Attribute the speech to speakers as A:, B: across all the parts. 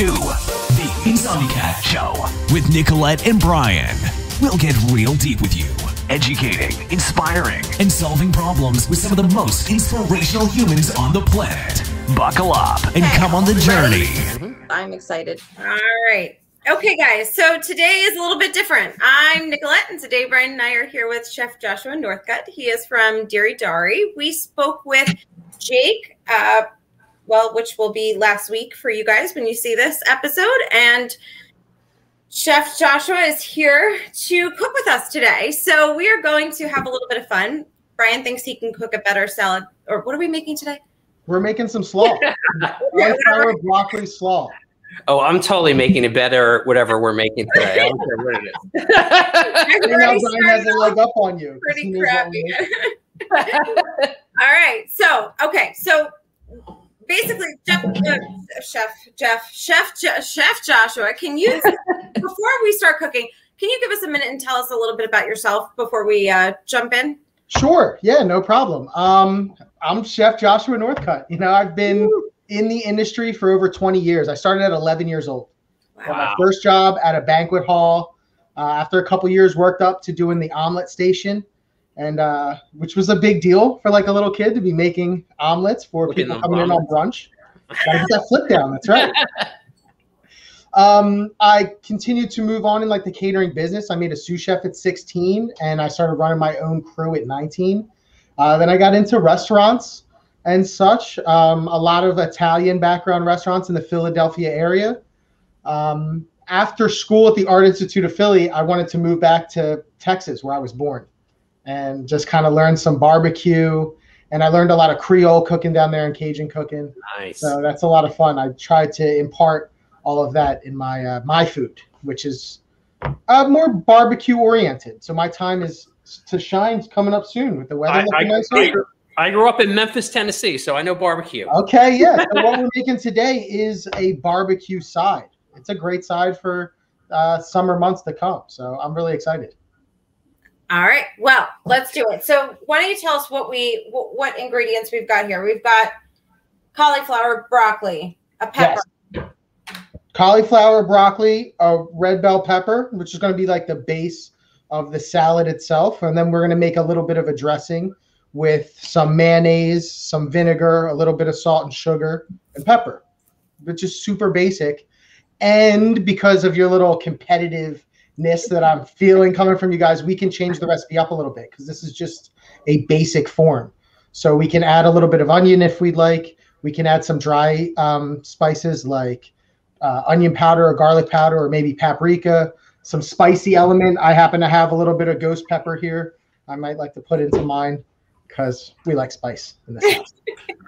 A: to the Insomnicat Show with Nicolette and Brian. We'll get real deep with you, educating, inspiring, and solving problems with some of the most inspirational humans on the planet. Buckle up and come on the journey.
B: I'm excited.
C: All right. Okay, guys. So today is a little bit different. I'm Nicolette, and today Brian and I are here with Chef Joshua Northcutt. He is from Deri Dari. We spoke with Jake, uh, well, which will be last week for you guys when you see this episode. And Chef Joshua is here to cook with us today. So we are going to have a little bit of fun. Brian thinks he can cook a better salad. Or what are we making today?
D: We're making some slaw. Cauliflower broccoli slaw.
E: Oh, I'm totally making it better, whatever we're making today. I don't care what it is.
C: I've
D: You know,
C: already
D: Brian has a
C: started
D: leg up on you. 'cause
C: pretty
D: he knows what
C: crappy.
D: we're making.
C: All right. So, okay. So basically, Jeff, uh, Chef, Jeff, Chef, Jo- Chef Joshua, can you, before we start cooking, can you give us a minute and tell us a little bit about yourself before we uh, jump in?
D: Sure. Yeah, no problem. Um, I'm Chef Joshua Northcutt. You know, I've been in the industry for over 20 years. I started at 11 years old. Got my
E: Wow.
D: first job at a banquet hall. Uh, after a couple years, worked up to doing the omelet station, and uh, which was a big deal for like a little kid to be making omelets for
E: Looking
D: people coming in on brunch.
E: omelets.
D: That flip down. That's right. Um, I continued to move on in like the catering business. I made a sous chef at 16, and I started running my own crew at 19. Uh, then I got into restaurants and such. Um, a lot of Italian background restaurants in the Philadelphia area. Um, after school at the Art Institute of Philly, I wanted to move back to Texas, where I was born, and just kind of learned some barbecue. And I learned a lot of Creole cooking down there and Cajun cooking.
E: Nice.
D: So that's a lot of fun. I try to impart all of that in my uh, my food, which is uh, more barbecue oriented. So my time is to shine coming up soon with the weather
E: I,
D: looking
E: I,
D: nice.
E: I, grew, I grew up in Memphis, Tennessee, so I know barbecue.
D: Okay, yeah. So what we're making today is a barbecue side. It's a great side for uh, summer months to come. So I'm really excited.
C: All right. Well, let's do it. So, why don't you tell us what we what, what ingredients we've got here? We've got cauliflower, broccoli, a pepper.
D: Cauliflower, broccoli, a red bell pepper, which is going to be like the base of the salad itself, and then we're going to make a little bit of a dressing with some mayonnaise, some vinegar, a little bit of salt and sugar, and pepper, which is super basic. And because of your little competitiveness that I'm feeling coming from you guys, we can change the recipe up a little bit because this is just a basic form. So we can add a little bit of onion if we'd like. We can add some dry um, spices like uh, onion powder or garlic powder or maybe paprika, some spicy element. I happen to have a little bit of ghost pepper here. I might like to put into mine because we like spice in this house.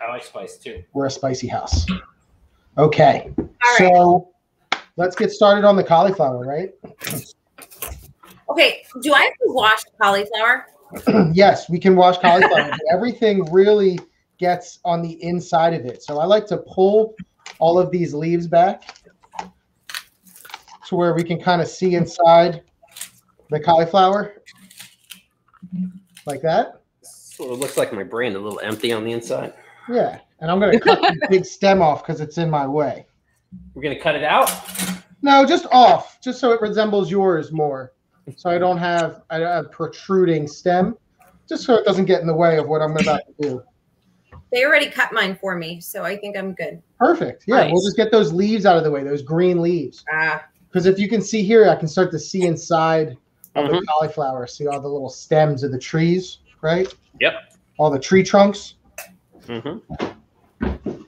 E: I like spice too.
D: We're a spicy house. Okay,
C: All right.
D: so let's get started on the cauliflower, right?
C: Okay. Do I have to wash cauliflower?
D: yes, we can wash cauliflower. but Everything really gets on the inside of it. So I like to pull all of these leaves back to where we can kind of see inside the cauliflower like that.
E: Sort of looks like my brain, a little empty on the inside.
D: Yeah. And I'm going to cut the big stem off because it's in my way.
E: We're gonna cut it out.
D: No, just off, just so it resembles yours more. So I don't have a, a protruding stem, just so it doesn't get in the way of what I'm about to do.
C: They already cut mine for me, so I think I'm good.
D: Perfect. Yeah, we'll just get those leaves out of the way, those green leaves.
C: Ah,
D: Because if you can see here, I can start to see inside of the
E: Mhm.
D: cauliflower. See all the little stems of the trees, right?
E: Yep.
D: All the tree trunks.
E: Mm-hmm.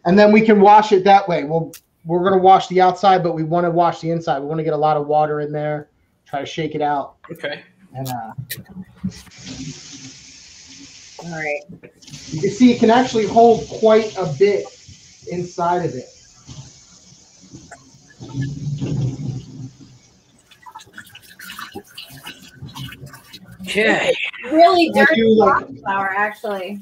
D: And then we can wash it that way. We'll, we're going to wash the outside, but we want to wash the inside. We want to get a lot of water in there, try to shake it out.
E: Okay.
D: And uh,
C: all right.
D: you can see it can actually hold quite a bit inside of it.
E: Okay.
C: Really dirty
D: do, like,
C: cauliflower, actually.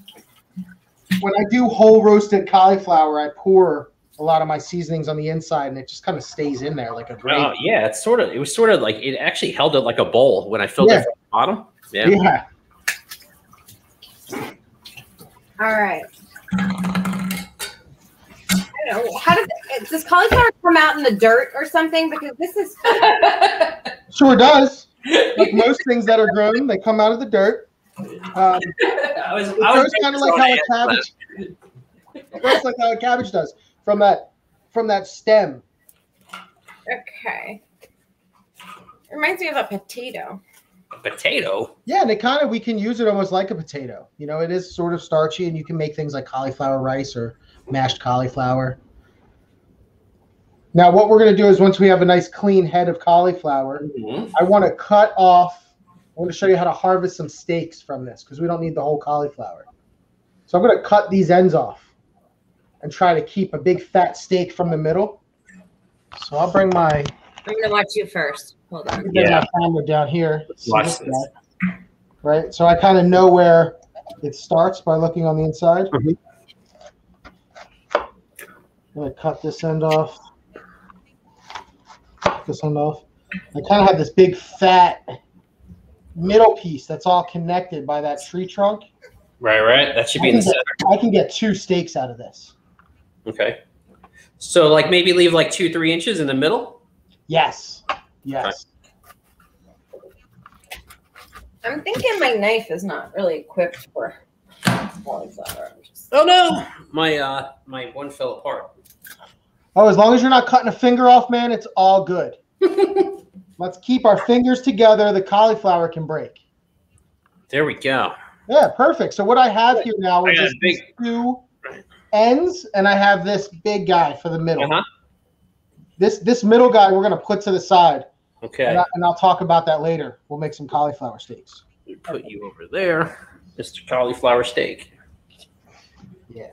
D: when I do whole roasted cauliflower, I pour a lot of my seasonings on the inside, and it just kind of stays in there like a gravy.
E: Oh yeah, it's sort of. It was sort of like it actually held it like a bowl when I filled
D: Yeah.
E: it from the bottom. Yeah.
D: yeah.
C: All right. I know. how does does cauliflower come out in the dirt or something? Because this is
D: Sure does. Like most things that are grown, they come out of the dirt. Um,
E: I was, I was
D: kind of like how a cabbage. It like how a cabbage does from that from that stem.
C: okay. Reminds me of a potato.
E: A potato.
D: Yeah, and it kind of we can use it almost like a potato. You know, it is sort of starchy, and you can make things like cauliflower rice or mashed cauliflower. Now, what we're going to do is once we have a nice clean head of cauliflower,
E: Mhm.
D: I want to cut off. I want to show you how to harvest some steaks from this because we don't need the whole cauliflower. So I'm going to cut these ends off and try to keep a big fat steak from the middle. So I'll bring my,
C: I'm gonna watch you first. Hold on.
E: Yeah.
D: my camera down here. See
E: Watch
D: this
E: this.
D: guy. Right. So I kind of know where it starts by looking on the inside.
E: Mhm.
D: I'm going to cut this end off. Cut This end off. I kind of have this big fat middle piece that's all connected by that tree trunk.
E: Right, right. That should be in the center.
D: I can get two steaks out of this.
E: Okay. So, like, maybe leave like two, three inches in the middle.
D: Yes. Yes.
C: I'm thinking my knife is not really equipped for cauliflower.
E: Oh no, my uh, my one fell apart.
D: Oh, as long as you're not cutting a finger off, man, it's all good. Let's keep our fingers together. The cauliflower can break.
E: There we go.
D: Yeah, perfect. So what I have here now is
E: got
D: just these
E: big-
D: two ends, and I have this big guy for the middle.
E: Uh huh.
D: This this middle guy we're gonna put to the side,
E: Okay.
D: and, I, and I'll talk about that later. We'll make some cauliflower steaks.
E: We Put you over there, Mr. Cauliflower Steak.
D: Yeah,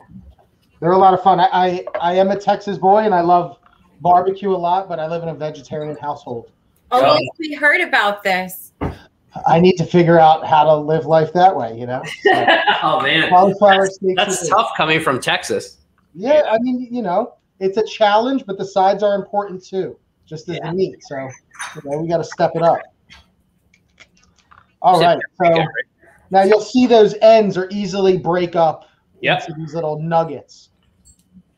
D: they're a lot of fun. I, I I am a Texas boy, and I love barbecue a lot, but I live in a vegetarian household.
C: Oh,
E: Oh.
C: yes, we heard about this.
D: I need to figure out how to live life that way. You know, So,
E: oh man,
D: cauliflower
E: that's,
D: steaks.
E: that's tough coming from Texas.
D: Yeah, I mean, you know, it's a challenge, but the sides are important too, just as
E: Yeah.
D: the meat. So, you know, we got to step it up. All right. So now you'll see those ends are easily break up
E: Yep.
D: into these little nuggets.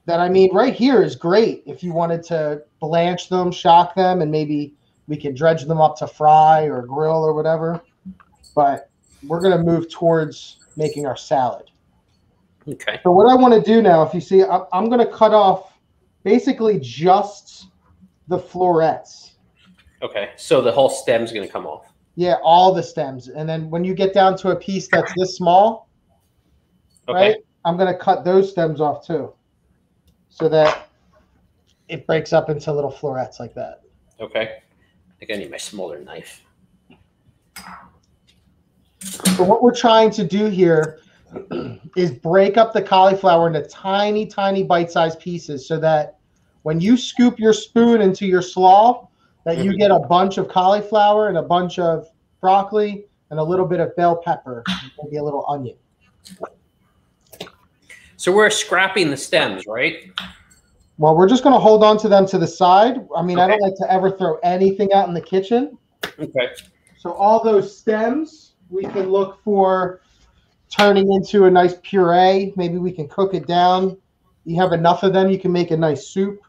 D: That I mean, right here is great if you wanted to blanch them, shock them, and maybe we can dredge them up to fry or grill or whatever. But we're gonna move towards making our salad.
E: Okay.
D: So what I want to do now, if you see, I'm, I'm going to cut off basically just the florets.
E: Okay. So the whole stem's gonna come off.
D: Yeah, all the stems. And then when you get down to a piece that's this small,
E: Okay.
D: right, I'm going to cut those stems off too. So that it breaks up into little florets like that.
E: Okay. I think I need my smaller knife.
D: So what we're trying to do here is break up the cauliflower into tiny, tiny bite-sized pieces so that when you scoop your spoon into your slaw, that you
E: Mhm.
D: get a bunch of cauliflower and a bunch of broccoli and a little bit of bell pepper, maybe a little onion.
E: So we're scrapping the stems, right?
D: Well, we're just going to hold on to them to the side. I mean, I don't like to ever throw anything out in the kitchen.
E: Okay.
D: So all those stems we can look for turning into a nice puree. Maybe we can cook it down. You have enough of them, you can make a nice soup.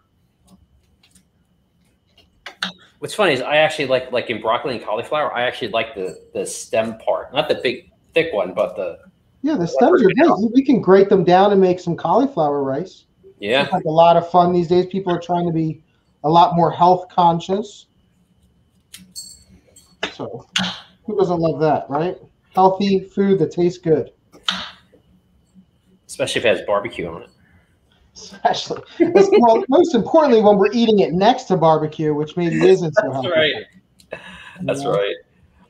E: What's funny is I actually like like in broccoli and cauliflower, I actually like the the stem part, not the big thick one, but the
D: Yeah, the stems are good. We can grate them down and make some cauliflower rice.
E: Yeah.
D: It's like a lot of fun these days. People are trying to be a lot more health conscious. So, who doesn't love that, right? Healthy food that tastes good.
E: Especially if it has barbecue on it.
D: Especially, well, most importantly, when we're eating it next to barbecue, which maybe isn't so
E: That's
D: healthy.
E: right.
D: you
E: That's right.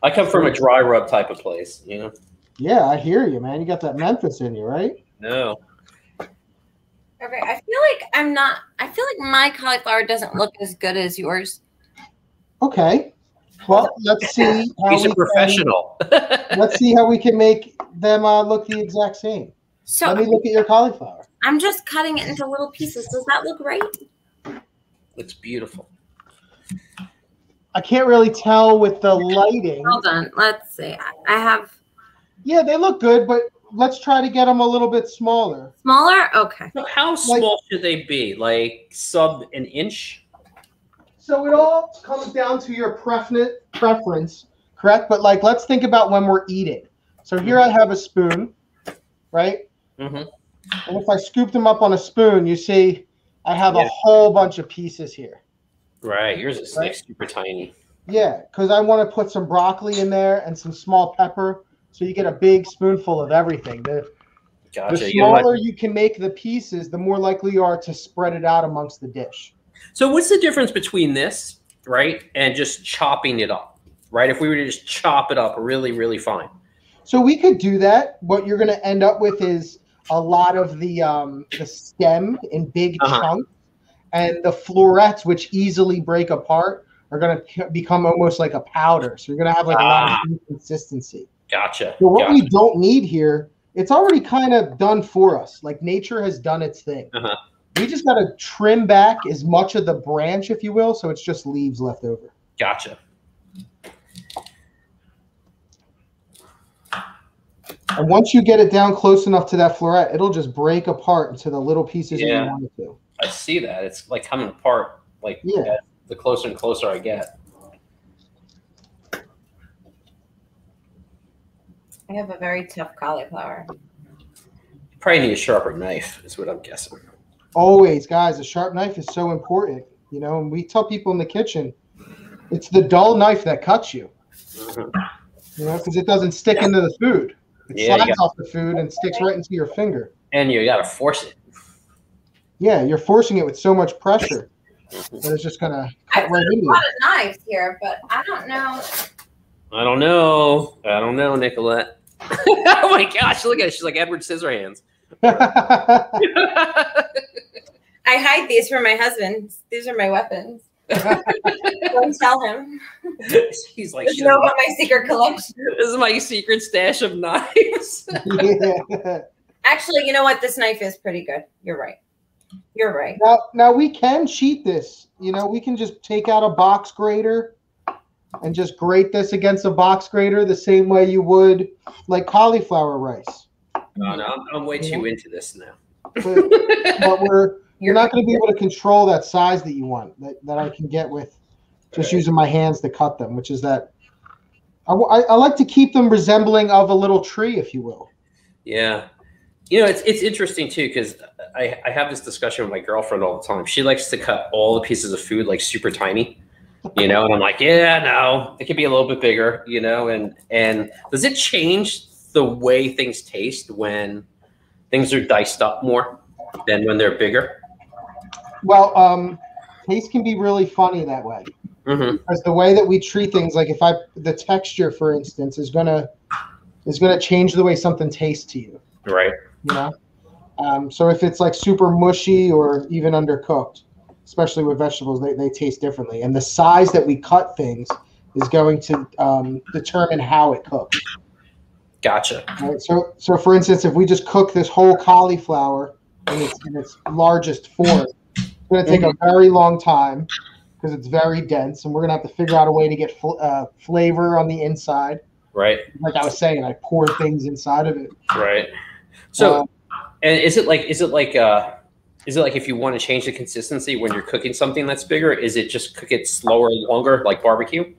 E: I come from a dry rub type of place, you know.
D: Yeah, I hear you, man. You got that Memphis in you, right?
E: No.
C: Okay, I feel like I'm not. I feel like my cauliflower doesn't look as good as yours.
D: Okay. Well, let's see how
E: He's
D: we
E: a professional.
D: Can, let's see how we can make them uh, look the exact same.
C: So
D: Let me look at your cauliflower.
C: I'm just cutting it into little pieces. Does that look right?
E: Looks beautiful.
D: I can't really tell with the lighting.
C: Hold on. Let's see. I- I have.
D: Yeah, they look good, but let's try to get them a little bit smaller.
C: Smaller? Okay.
E: So how small should they be? Like sub an inch?
D: So it all comes down to your preference, preference, correct? But like, let's think about when we're eating. So here I have a spoon, right?
E: Mm-hmm.
D: And if I scoop them up on a spoon, you see I have
E: Yeah.
D: a whole bunch of pieces here.
E: Right. Yours is like super tiny.
D: Yeah, because I want to put some broccoli in there and some small pepper, so you get a big spoonful of everything. The, the
E: Gotcha. You know
D: smaller you can make the pieces, the more likely you are to spread it out amongst the dish.
E: So what's the difference between this, right, and just chopping it up, right? If we were to just chop it up really, really fine.
D: So we could do that. What you're going to end up with is a lot of the um, the stem in big
E: Uh-huh.
D: chunks, and the florets, which easily break apart, are going to become almost like a powder. So you're going to have like a lot
E: Ah.
D: of inconsistency.
E: Gotcha.
D: So what
E: gotcha.
D: we don't need here, it's already kind of done for us. Like nature has done its thing.
E: Uh-huh.
D: We just got to trim back as much of the branch, if you will, so it's just leaves left over.
E: Gotcha.
D: And once you get it down close enough to that floret, it'll just break apart into the little pieces
E: Yeah.
D: you want it to.
E: I see that. It's like coming apart. Like
D: Yeah.
E: the closer and closer I get.
C: I have a very tough cauliflower.
E: Probably need a sharper knife, is what I'm guessing.
D: Always, guys, a sharp knife is so important. You know, and we tell people in the kitchen, it's the dull knife that cuts you.
E: Mhm.
D: You know, because it doesn't stick into the food. It
E: Yeah, you
D: slides off the food and sticks right into your finger.
E: And you got to force it.
D: Yeah, you're forcing it with so much pressure
E: Mhm.
D: that it's just gonna
C: I
D: cut
C: put
D: right
C: a
D: into
C: lot
D: you.
C: of knives here, but I don't know.
E: I don't know. I don't know, Nicolette. oh my gosh, look at it. She's like Edward Scissorhands.
C: I hide these from my husband. These are my weapons. Don't tell him.
E: He's like,
C: Doesn't know about my secret collection.
E: this is my secret stash of knives.
D: Yeah.
C: Actually, you know what? This knife is pretty good. You're right. You're right.
D: Now, now we can cheat this. You know, we can just take out a box grater and just grate this against a box grater the same way you would like cauliflower rice.
E: no, no, I'm, I'm way too into this now.
D: But, but we're you're not going to be able to control that size that you want that, that I can get with just
E: Right.
D: using my hands to cut them, which is that I, I, I like to keep them resembling of a little tree, if you will.
E: Yeah. You know, it's it's interesting too because I, I have this discussion with my girlfriend all the time. She likes to cut all the pieces of food like super tiny, you know, and I'm like, yeah, no, it could be a little bit bigger, you know, and and does it change the way things taste when things are diced up more than when they're bigger?
D: Well, um, taste can be really funny that way.
E: Mm-hmm.
D: because the way that we treat things like if i the texture for instance is gonna is gonna change the way something tastes to you
E: Right.
D: you know um, so if it's like super mushy or even undercooked especially with vegetables they, they taste differently and the size that we cut things is going to um, determine how it cooks
E: Gotcha.
D: right? so so for instance if we just cook this whole cauliflower in its, in its largest form it's going to take a very long time because it's very dense and we're going to have to figure out a way to get fl- uh, flavor on the inside
E: Right.
D: like I was saying, I pour things inside of it.
E: Right. So,
D: Um,
E: and is it like is it like uh is it like if you want to change the consistency when you're cooking something that's bigger, is it just cook it slower, longer, like barbecue?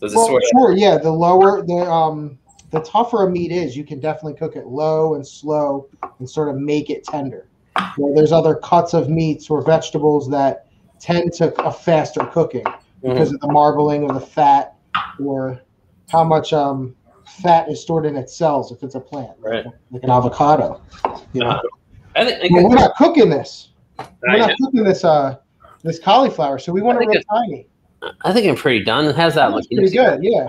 E: Does it
D: well,
E: sort of
D: sure, yeah. The lower the um the tougher a meat is, you can definitely cook it low and slow and sort of make it tender. You know, there's other cuts of meats or vegetables that tend to a faster cooking because of the marbling of the fat or how much um fat is stored in its cells if it's a plant,
E: Right.
D: like an avocado. You know,
E: Uh-huh. I think, I
D: But
E: think-
D: we're not cooking this. We're not cooking this uh this cauliflower, so we want
E: I
D: it
E: think
D: real tiny.
E: I think I'm pretty done. It has that
D: That's
E: look.
D: pretty good, yeah.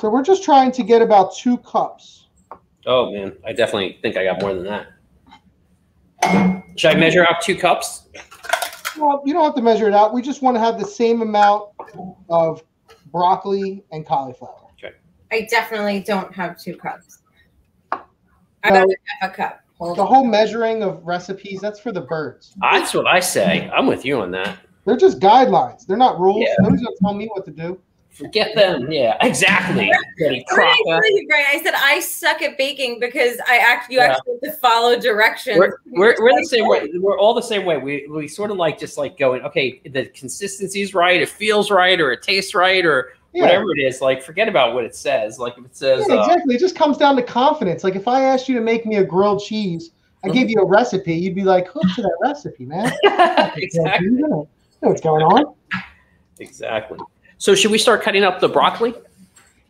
D: So we're just trying to get about two cups.
E: Oh man, I definitely think I got more than that. Should I measure out two cups?
D: Well, you don't have to measure it out. We just want to have the same amount of broccoli and cauliflower. Okay.
C: I definitely don't have two cups. I
D: No.
C: got half a cup. Hold
D: The whole measuring of recipes, that's for the birds.
E: That's what I say. I'm with you on that.
D: They're just guidelines. They're not rules.
E: Yeah.
D: Nobody's gonna tell me what to do.
E: Forget them. Yeah, exactly. Betty
C: What I
E: Crocker.
C: tell you, Brian? I said I suck at baking because I act you
E: Yeah.
C: actually have to follow directions.
E: We're, we're, we're the same way. We're all the same way. We, we sort of like just like going, okay, the consistency's right, it feels right, or it tastes right, or
D: Yeah.
E: whatever it is. Like, forget about what it says. Like, if it says,
D: Yeah,
E: uh,
D: exactly. It just comes down to confidence. Like if I asked you to make me a grilled cheese, I gave you a recipe, you'd be like, hook to that recipe, man.
E: exactly.
D: You know what's going on.
E: Exactly. So, should we start cutting up the broccoli?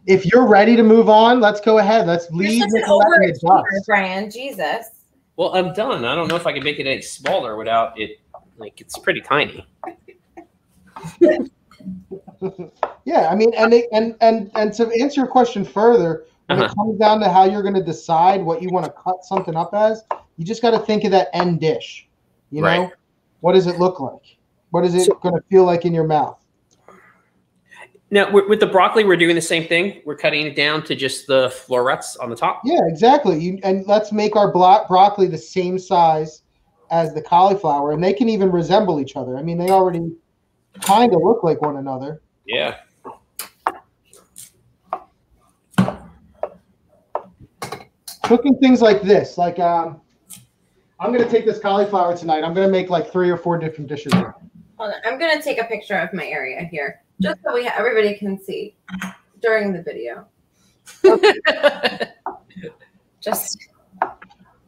D: If you're ready to move on, let's go ahead. Let's leave
C: such an
D: the.
C: Brian. Jesus.
E: Well, I'm done. I don't know if I can make it any smaller without it. Like, it's pretty tiny.
D: Yeah, I mean, and it, and and and to answer your question further, when it
E: Uh-huh.
D: comes down to how you're going to decide what you want to cut something up as, you just got to think of that end dish. You know,
E: Right.
D: what does it look like? What is it
E: So-
D: going to feel like in your mouth?
E: Now, with, with the broccoli, we're doing the same thing. We're cutting it down to just the florets on the top.
D: Yeah, exactly. You, and let's make our blo- broccoli the same size as the cauliflower, and they can even resemble each other. I mean, they already kind of look like one another.
E: Yeah.
D: Cooking things like this, like um, I'm gonna take this cauliflower tonight. I'm gonna make like three or four different dishes.
C: Hold on. I'm gonna take a picture of my area here, just so we everybody can see during the video. Just
D: Do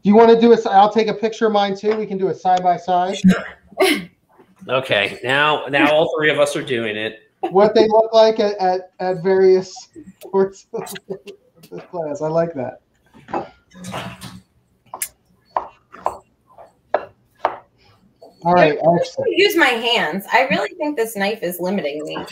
D: you want to do a? I'll take a picture of mine too. We can do a side by side.
E: okay. Now, now all three of us are doing it.
D: What they look like at, at, at various parts of this class. I like that. All right, excellent.
C: use my hands. I really think this knife is limiting me.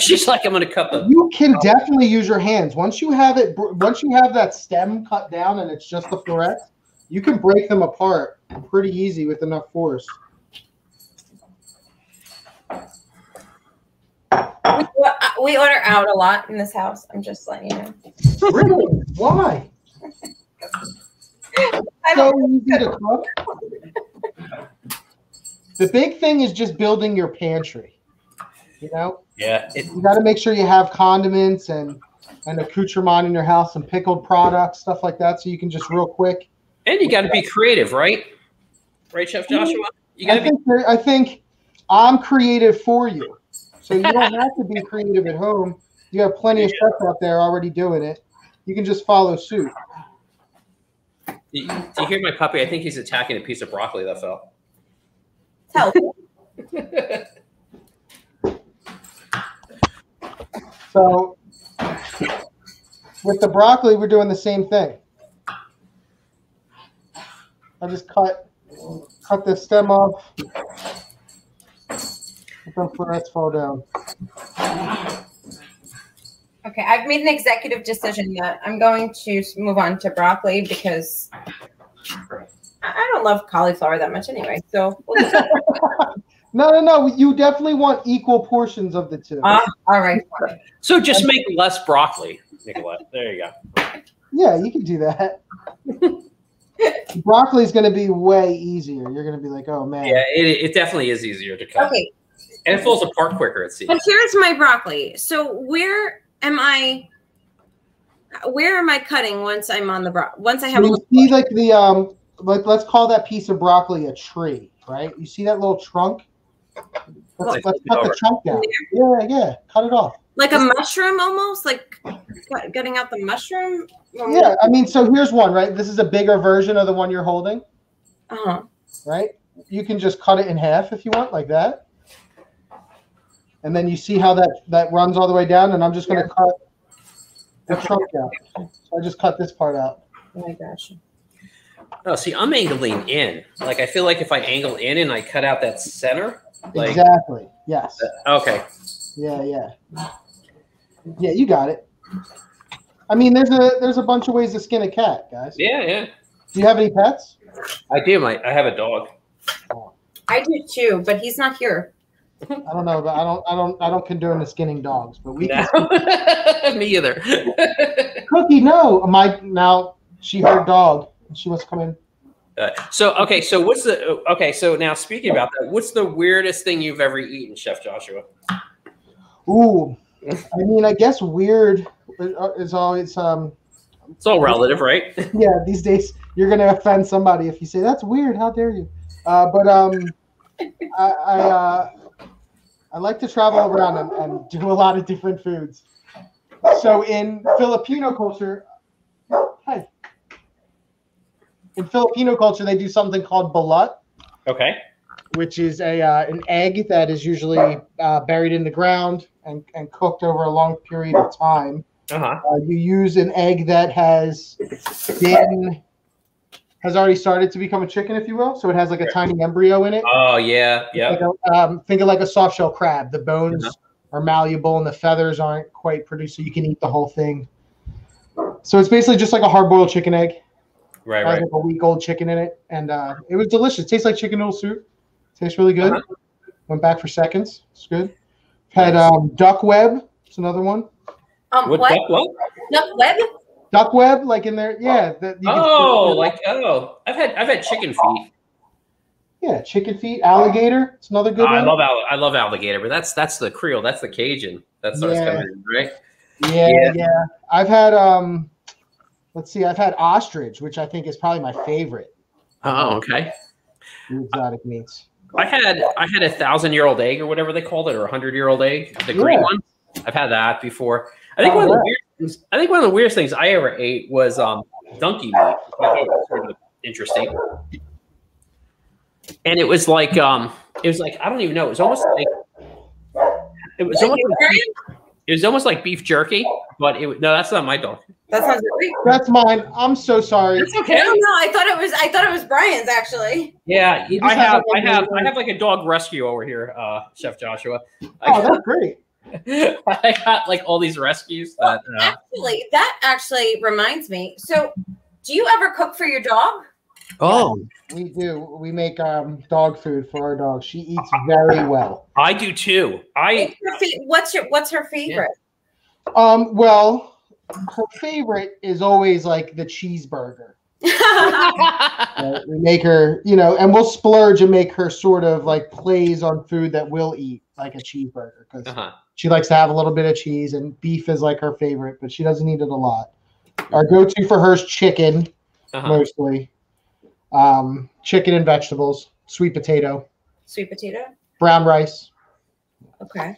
E: She's like, I'm going to cut the.
D: You can definitely use your hands once you have it. Once you have that stem cut down and it's just the florets, you can break them apart pretty easy with enough force.
C: We, uh, we order out a lot in this house. I'm just letting you know.
D: Really? Why?
C: I
D: So
C: don't,
D: easy to cook. The big thing is just building your pantry. You know,
E: Yeah. It,
D: you got to make sure you have condiments and and accoutrement in your house, and pickled products, stuff like that, so you can just real quick.
E: and you got to be creative, right? Right, Chef Joshua? You got to be.
D: think there- I think I'm creative for you, so you don't have to be creative at home. You have plenty of chefs out there already doing it. You can just follow suit.
E: Do you, do you hear my puppy? I think he's attacking a piece of broccoli that fell.
C: tell.
D: So with the broccoli, we're doing the same thing. I just cut cut the stem off. Let them florets fall down.
C: Okay, I've made an executive decision that I'm going to move on to broccoli because I I don't love cauliflower that much anyway. So, we'll just,
D: No, no, no. You definitely want equal portions of the two.
C: Ah, all right.
E: So just make less broccoli, Nicolette. There you go.
D: Yeah, you can do that. Broccoli is going to be way easier. You're going to be like, oh man.
E: Yeah, it, it definitely is easier to cut.
C: Okay,
E: And it falls apart quicker, it seems.
C: but here's my broccoli. So where am I? Where am I cutting once I'm on the bro? Once I have a
D: you
C: little.
D: see like the um like let's call that piece of broccoli a tree, right? You see that little trunk? Let's,
E: Like
D: let's
E: flip it
D: cut the
E: over.
D: chunk down. Yeah, yeah. Cut it off.
C: like a mushroom almost like getting out the mushroom
D: Yeah, I mean, so here's one, right? This is a bigger version of the one you're holding,
C: uh-huh.
D: right? You can just cut it in half if you want, like that. And then you see how that that runs all the way down, and I'm just going to cut the trunk down. So I just cut this part out.
C: oh my gosh
E: No, see, I'm angling in. Like, I feel like if I angle in and I cut out that center, like,
D: exactly. Yes.
E: Uh, okay.
D: Yeah, yeah. Yeah, you got it. I mean, there's a there's a bunch of ways to skin a cat, guys.
E: Yeah, yeah.
D: Do you have any pets?
E: I do. My, I have a dog. Oh.
C: i do too but he's not here
D: I don't know, but I don't I don't I don't condone the skinning dogs, but we can
E: No. Me either.
D: Cookie, no. My now she heard dog. She wants to come in.
E: Uh, so okay, so what's the okay? So now speaking about that, what's the weirdest thing you've ever eaten, Chef Joshua?
D: Ooh, I mean, I guess weird is always um.
E: It's all relative, right?
D: Yeah, these days you're gonna offend somebody if you say that's weird. How dare you? Uh, but um, I I, uh, I like to travel around and, and do a lot of different foods. So in Filipino culture, hi. In Filipino culture, they do something called balut,
E: Okay.
D: which is a uh, an egg that is usually uh, buried in the ground and, and cooked over a long period of time.
E: Uh huh.
D: Uh, you use an egg that has been has already started to become a chicken, if you will. So it has like a tiny embryo in it.
E: Oh yeah, yeah.
D: Like a, um, think of like a soft shell crab. The bones
E: Uh-huh.
D: are malleable and the feathers aren't quite produced, so you can eat the whole thing. So it's basically just like a hard boiled chicken egg.
E: Right,
D: It has
E: right.
D: like a week old chicken in it, and uh, it was delicious. tastes like chicken noodle soup. Tastes really good.
E: Uh-huh.
D: Went back for seconds. It's good. Had um, duck web. It's another one.
C: Um,
E: What?
C: what?
E: duck- what?
C: Duck web?
D: Duck web, like in there. Yeah. You can-
E: Oh, like oh, I've had I've had chicken feet.
D: yeah, chicken feet, alligator. It's another good
E: I
D: one.
E: love al- I love alligator, but that's that's the Creole, that's the Cajun. That's
D: Yeah.
E: coming in, right?
D: Yeah,
E: Yeah.
D: yeah, I've had um let's see, I've had ostrich, which I think is probably my favorite
E: Oh, okay.
D: exotic meats.
E: I had I had a thousand year old egg or whatever they called it, or a hundred year old egg, the green one. I've had that before. I think
D: Oh,
E: one of the
D: yeah.
E: weird things, I think one of the weirdest things I ever ate was um donkey meat. I was sort of interesting. And it was like um it was like I don't even know, it was almost like it was almost like, it was almost like beef jerky, but it no, that's not my dog.
C: That sounds great.
D: That's mine. I'm so sorry.
E: It's
C: I
E: okay.
C: don't know. I thought it was. I thought it was Brian's actually.
E: Yeah, I
D: have
E: have,
D: like
E: I
D: a
E: have, I have like a dog rescue over here, uh, Chef Joshua.
D: Oh,
E: I,
D: that's great.
E: I got like all these rescues that. Uh,
C: Actually, that actually reminds me. So, do you ever cook for your dog?
E: oh,
D: We do. We make um dog food for our dog. She eats very well.
E: I do too. I
C: What's your, fa- what's your What's her favorite?
D: Um, well, her favorite is always like the cheeseburger. Right? We make her, you know, and we'll splurge and make her sort of like plays on food that we'll eat, like a cheeseburger, because
E: uh-huh.
D: She likes to have a little bit of cheese, and beef is like her favorite, but she doesn't eat it a lot. Our go-to for her is chicken,
E: Uh-huh.
D: mostly. Um, chicken and vegetables, sweet potato,
C: Sweet potato.
D: brown rice.
C: Okay.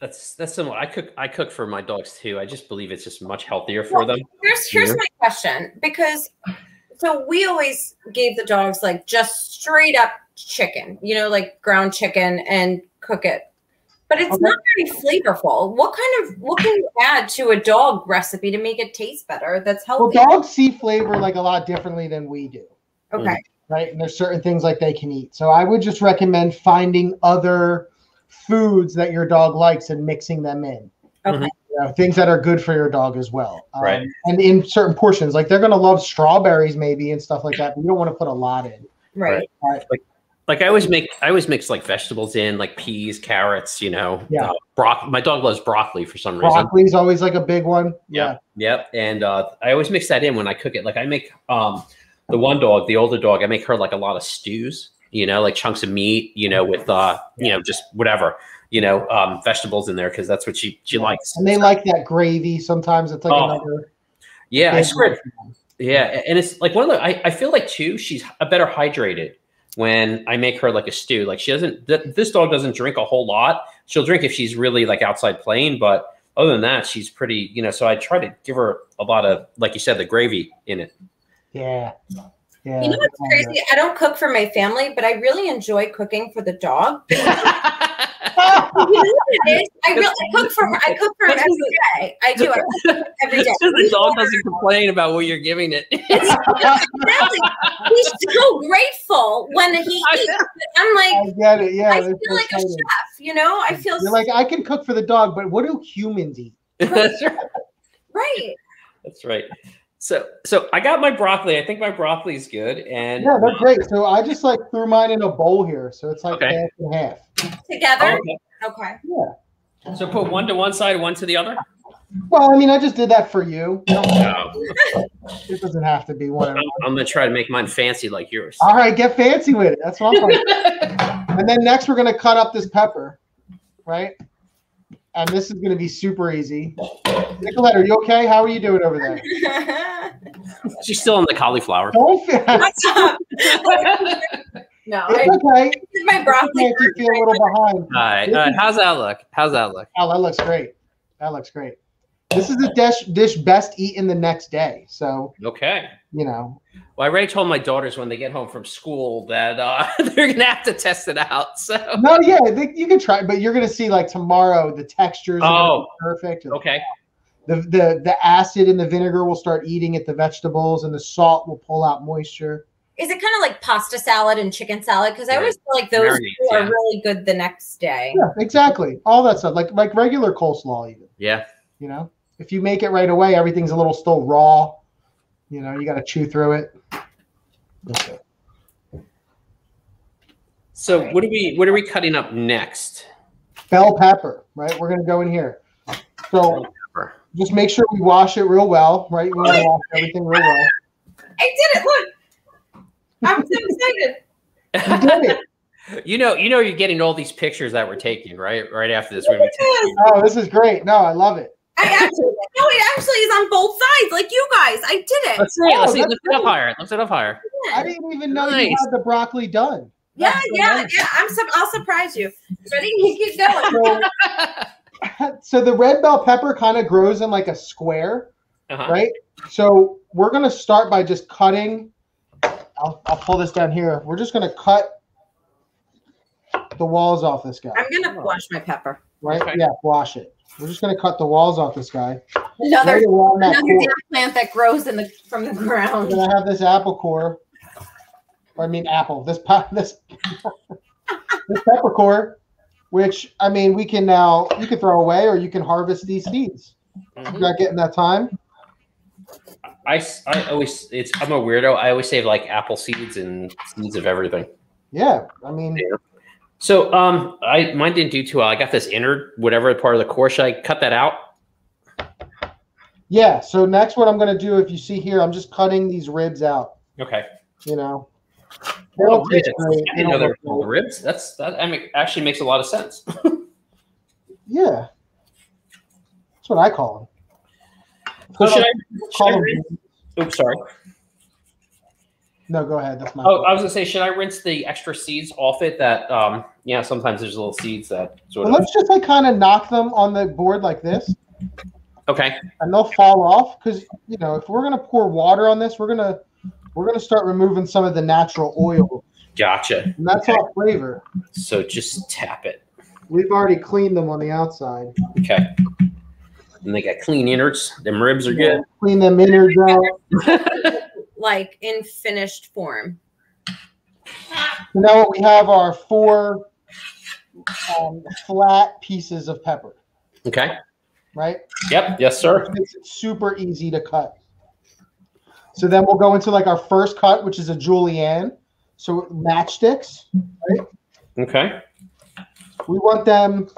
E: That's that's similar. I cook I cook for my dogs too. I just believe it's just much healthier for them.
C: Here's Here's
E: Yeah.
C: my question because so we always gave the dogs like just straight up chicken, you know, like ground chicken and cook it. But it's
D: Okay.
C: not very flavorful. What kind of what can you add to a dog recipe to make it taste better? That's healthy.
D: Well, dogs see flavor like a lot differently than we do.
C: okay.
D: right? And there's certain things like they can eat. So I would just recommend finding other foods that your dog likes and mixing them in.
C: Okay.
D: You know, things that are good for your dog as well. Um,
E: Right.
D: And in certain portions, like they're going to love strawberries maybe and stuff like that, but you don't want to put a lot in.
C: Right.
E: Like I always make I always mix like vegetables in, like peas, carrots. You know,
D: Yeah.
E: Uh, brock. My dog loves broccoli for some reason.
D: Broccoli is always like a big one.
E: Yeah. Yep. And uh, I always mix that in when I cook it. Like I make um, the one dog, the older dog, I make her like a lot of stews, you know, like chunks of meat, you know, with, uh, you know, just whatever, you know, um, vegetables in there because that's what she, she likes.
D: And they like that gravy. Sometimes it's like
E: Oh.
D: another.
E: Yeah. I
D: big
E: swear. Yeah. And it's like one of the, I, I feel like too, she's a better hydrated when I make her like a stew. Like she doesn't, th- this dog doesn't drink a whole lot. She'll drink if she's really like outside playing, but other than that, she's pretty, you know, so I try to give her a lot of, like you said, the gravy in it.
D: Yeah. Yeah.
C: You know what's crazy? I don't cook for my family, but I really enjoy cooking for the dog. You know what it is? I really I cook for I cook for him every day. I do. I cook every day.
E: the dog doesn't complain about what you're giving it.
C: Exactly. He's so grateful when he eats. I'm like,
D: I get it. Yeah.
C: I
D: that's
C: feel like a chef. You know, I feel
D: You're like, I can cook for the dog, but what do humans eat?
E: That's right.
C: right.
E: That's right. So, so I got my broccoli. I think my broccoli is good, and
D: Yeah, they're great. So I just like threw mine in a bowl here. So it's like
E: Okay.
D: half and half.
C: Together.
E: Oh, okay.
C: Okay.
D: Yeah.
E: So put one to one side, one to the other.
D: Well, I mean, I just did that for you.
E: No. Oh.
D: It doesn't have to be one.
E: I'm, I'm gonna try to make mine fancy like yours.
D: All right, get fancy with it. That's what I'm talking. and then next, we're gonna cut up this pepper, right? And this is going to be super easy. Nicolette, are you okay? How are you doing over there?
E: She's still in the cauliflower.
D: Don't feel,
C: What's up? no, I,
D: it's okay.
C: my broccoli.
D: If you feel a little behind.
E: All right, all right. How's that look? How's that look?
D: Oh, that looks great. That looks great. This is a dish dish best eaten the next day. So
E: Okay.
D: you know,
E: Well, I already told my daughters when they get home from school that uh, they're gonna have to test it out. So
D: no, yeah, they, you can try, but you're gonna see like tomorrow the textures are
E: Oh.
D: be perfect.
E: okay,
D: The, the the acid in the vinegar will start eating at the vegetables, and the salt will pull out moisture.
C: Is it kind of like pasta salad and chicken salad? Because I always feel like those
E: Marinades,
C: two are really good the next day.
D: Yeah, exactly. All that stuff, like like regular coleslaw, even.
E: yeah.
D: You know, if you make it right away, everything's a little still raw. You know, you got to chew through it. Okay.
E: So what are we what are we cutting up next?
D: Bell pepper, right? We're gonna go in here. So just make sure we wash it real well, right? We want to wash everything real well.
C: I did it. Look, I'm so excited.
D: You did it.
E: You know, you know, you're getting all these pictures that we're taking, right? Right after this, we're gonna be
D: Oh, this is great. No, I love it.
C: I actually no, it actually is on both sides, like you guys. I did it.
E: Let's see. Let's
D: Oh,
E: see.
D: that's
E: Lift it up
D: great.
E: higher. Lift it up higher.
D: I didn't even know you had the broccoli done.
C: Yeah,
D: That's so
C: yeah,
D: nice.
C: yeah. I'm. Su- I'll surprise you. Ready? Keep going.
D: So, so the red bell pepper kind of grows in like a square,
E: Uh-huh.
D: right? So we're gonna start by just cutting. I'll, I'll pull this down here. We're just gonna cut the walls off this guy,
C: I'm gonna wash my pepper.
D: right?
E: Okay.
D: Yeah, wash it. We're just gonna cut the walls off this guy.
C: Another
D: Right around that
C: another plant that grows in the from the
D: We're
C: ground.
D: gonna have this apple core. Or I mean apple. This pe- this this pepper core, which I mean we can now you can throw away or you can harvest these seeds.
E: Mhm.
D: You're not getting that time.
E: I, I always it's I'm a weirdo. I always save like apple seeds and seeds of everything.
D: Yeah, I mean
E: So um, I mine didn't do too well. I got this innard, whatever part of the core. Should I cut that out?
D: yeah. So next, what I'm gonna do, if you see here, I'm just cutting these ribs out.
E: Okay.
D: You know,
E: Oh, ribs.
D: great.
E: I
D: They
E: didn't know there were ribs. That's that I mean, actually makes a lot of sense.
D: Yeah, that's what I call
E: So
D: them.
E: should I, should I
D: them-
E: Oops, sorry.
D: No, go ahead. That's my.
E: Oh, I was gonna say, should I rinse the extra seeds off it? That um, yeah, sometimes there's little seeds that sort
D: But
E: of.
D: let's just like kind of knock them on the board like this.
E: Okay.
D: and they'll fall off because you know if we're gonna pour water on this, we're gonna we're gonna start removing some of the natural oil,
E: Gotcha.
D: and that's all flavor.
E: So just tap it.
D: We've already cleaned them on the outside.
E: Okay. And they got clean innards. Them ribs are good.
D: Clean them innards out.
C: Like in finished form.
D: So now what we have are four um, flat pieces of pepper,
E: Okay.
D: right?
E: Yep. Yes, sir.
D: Which makes it super easy to cut. So then we'll go into like our first cut, which is a julienne. So matchsticks.
E: Okay.
D: We want them.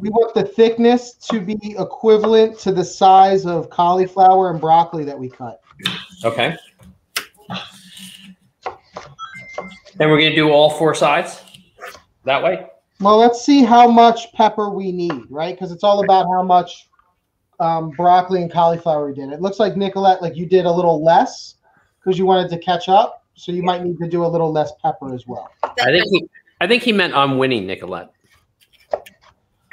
D: We want the thickness to be equivalent to the size of cauliflower and broccoli that we cut.
E: Okay. And we're gonna do all four sides that way.
D: Well, let's see how much pepper we need, right? Because it's all about how much um, broccoli and cauliflower we did. It looks like Nicolette, like you did a little less because you wanted to catch up. So you might need to do a little less pepper as well.
E: I think he, I think he meant I'm winning, Nicolette.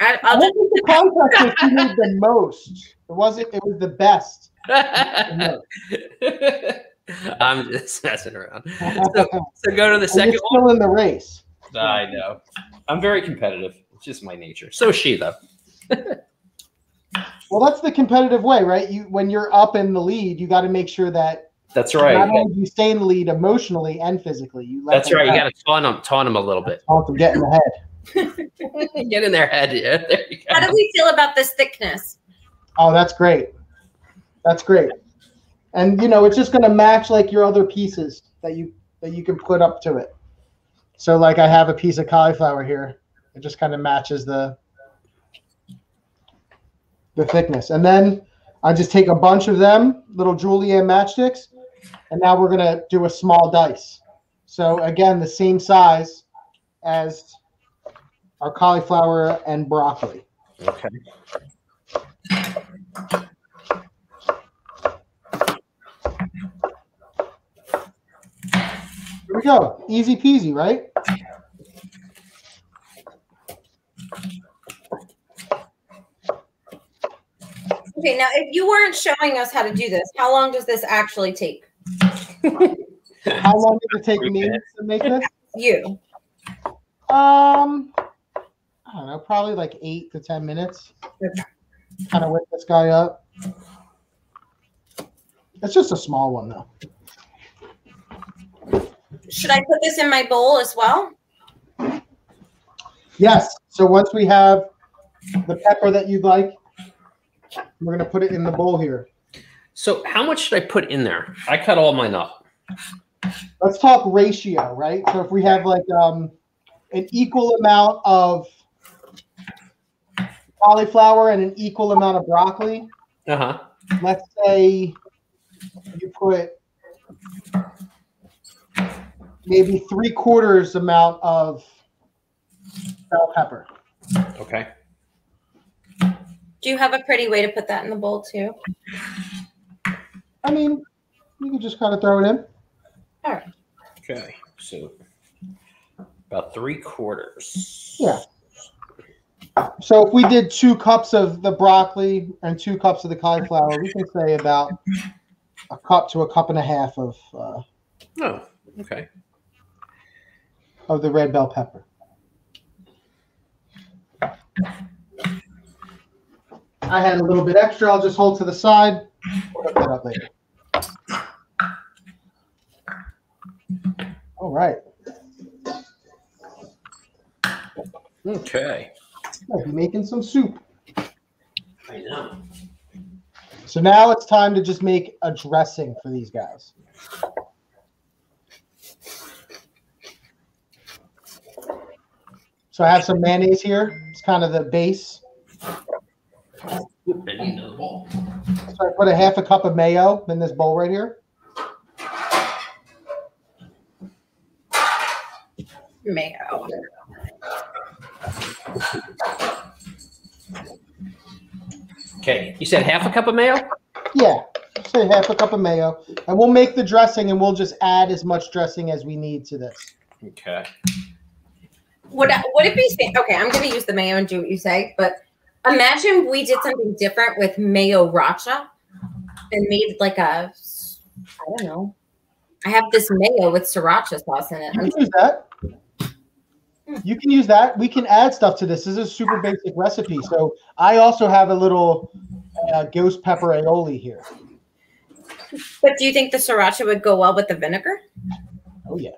C: I,
D: I
C: I'll just,
D: don't think the contest was who made the most. It wasn't. It was the best.
E: I'm just messing around. So, so go to the
D: And
E: second
D: you're
E: one.
D: still in the race.
E: I know. I'm very competitive. It's just my nature. So is she though.
D: Well, that's the competitive way, right? You when you're up in the lead, you got to make sure that
E: That's right.
D: not only do you stay in the lead emotionally and physically. You let
E: That's
D: them
E: right. You got to taunt them, taunt them a little bit.
D: taunt them, get in the head.
E: Get in their head. Yeah, there you
C: how do we feel about this thickness?
D: Oh, that's great. That's great. And you know, it's just going to match like your other pieces that you that you can put up to it. So like I have a piece of cauliflower here. It just kind of matches the the thickness. And then I just take a bunch of them, little julienne matchsticks, and now we're going to do a small dice. So again, the same size as our cauliflower and broccoli.
E: Okay.
D: We go. Easy peasy, right?
C: Okay, now if you weren't showing us how to do this, how long does this actually take?
D: How long did it take me to make this?
C: You.
D: Um, I don't know, probably like eight to ten minutes.
C: Okay.
D: Kind of whip this guy up. It's just a small one though.
C: Should I put this in my bowl as well?
D: Yes. So once we have the pepper that you'd like, we're gonna put it in the bowl here.
E: So how much should I put in there? I cut all mine up.
D: Let's talk ratio, right? So if we have like um an equal amount of cauliflower and an equal amount of broccoli,
E: Uh huh.
D: let's say you put maybe three quarters amount of bell pepper.
E: Okay.
C: Do you have a pretty way to put that in the bowl too?
D: I mean, you can just kind of throw it in.
C: All right.
E: Okay. So about three quarters.
D: Yeah. So if we did two cups of the broccoli and two cups of the cauliflower, we can say about a cup to a cup and a half of uh,
E: Oh. Okay.
D: Of the red bell pepper. I had a little bit extra. I'll just hold to the side. We'll hook that up later. All right.
E: Okay.
D: I'll be making some soup.
E: I know.
D: So now it's time to just make a dressing for these guys. So I have some mayonnaise here. It's kind of the base.
E: I need another bowl.
D: So I put a half a cup of mayo in this bowl right here.
C: Mayo.
E: Okay. You said half a cup of mayo?
D: Yeah, say half a cup of mayo, and we'll make the dressing, and we'll just add as much dressing as we need to this.
E: Okay.
C: Would I, would it be okay? I'm going to use the mayo and do what you say, but imagine we did something different with mayo racha and made like a I don't know. I have this mayo with sriracha sauce in it.
D: You can use that. You can use that. We can add stuff to this. This is a super basic recipe. So I also have a little uh, ghost pepper aioli here.
C: But do you think the sriracha would go well with the vinegar?
D: Oh yeah,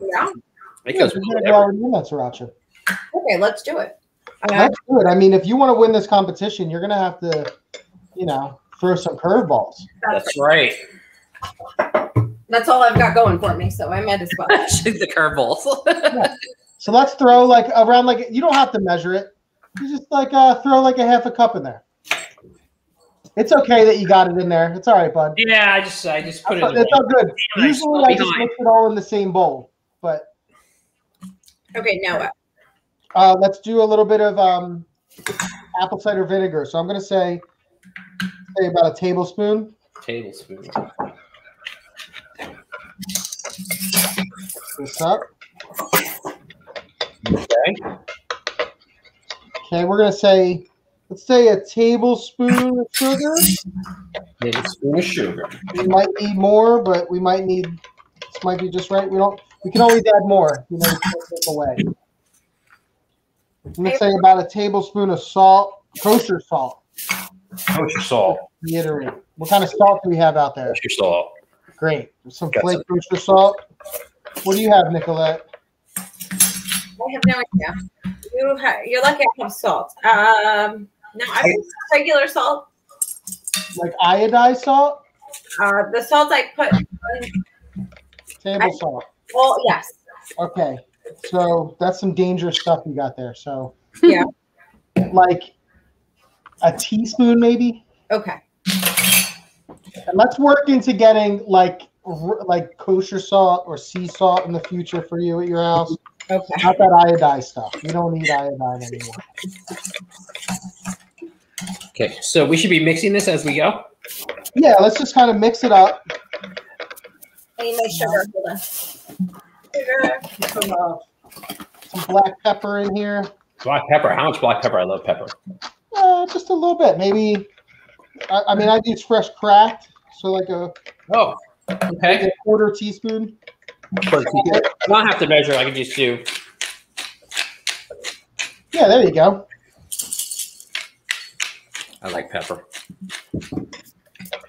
C: Yeah.
E: It
D: yeah we're gonna
E: whatever.
D: already in that sriracha.
C: Okay, let's do it. Uh,
D: That's good. I mean, if you want to win this competition, you're gonna have to, you know, throw some curveballs.
E: That's right.
C: that's all I've got going for me, so I might as well.
E: Shoot the curveballs.
D: So let's throw like around like you don't have to measure it. You just like uh, throw like a half a cup in there. It's okay that you got it in there. It's all right, bud.
E: yeah, I just I just put it
D: It's all good. Usually I just mix it all in the same bowl, but
C: Okay, now what?
D: uh, let's do a little bit of um, apple cider vinegar. So I'm gonna say say about a tablespoon.
E: tablespoon.
D: This up.
E: Okay.
D: Okay, we're gonna say let's say a tablespoon of sugar.
E: Tablespoon of sugar.
D: We might need more, but we might need this might be just right. We don't. We can always add more. You know, can't take away. I'm gonna say about a tablespoon of salt, kosher salt.
E: Kosher salt.
D: Reiterate. What kind of salt do we have out there?
E: Kosher salt.
D: Great. Some
E: Got
D: flake kosher salt. What do you have, Nicolette?
C: I have no idea. You ha- you're lucky I have salt. Um, no, I put regular salt.
D: Like iodized salt?
C: Uh, the salt I put.
D: Table
C: I-
D: salt.
C: Well, yes.
D: Okay. So that's some dangerous stuff you got there. So
C: Yeah.
D: like a teaspoon maybe?
C: Okay.
D: And let's work into getting like like kosher salt or sea salt in the future for you at your house.
C: Okay.
D: Not that iodized stuff. You don't need iodine anymore.
E: Okay, so we should be mixing this as we go.
D: Yeah, let's just kind of mix it up.
C: I need my sugar. Hold on. Sugar.
D: Some, uh, some black pepper in here.
E: Black pepper. How much black pepper? I love pepper.
D: Uh, just a little bit, maybe. I, I mean, I use fresh cracked, so like a,
E: Oh,
D: like
E: okay.
D: a quarter teaspoon.
E: I don't have to measure. I can just do.
D: Yeah, there you go.
E: I like pepper.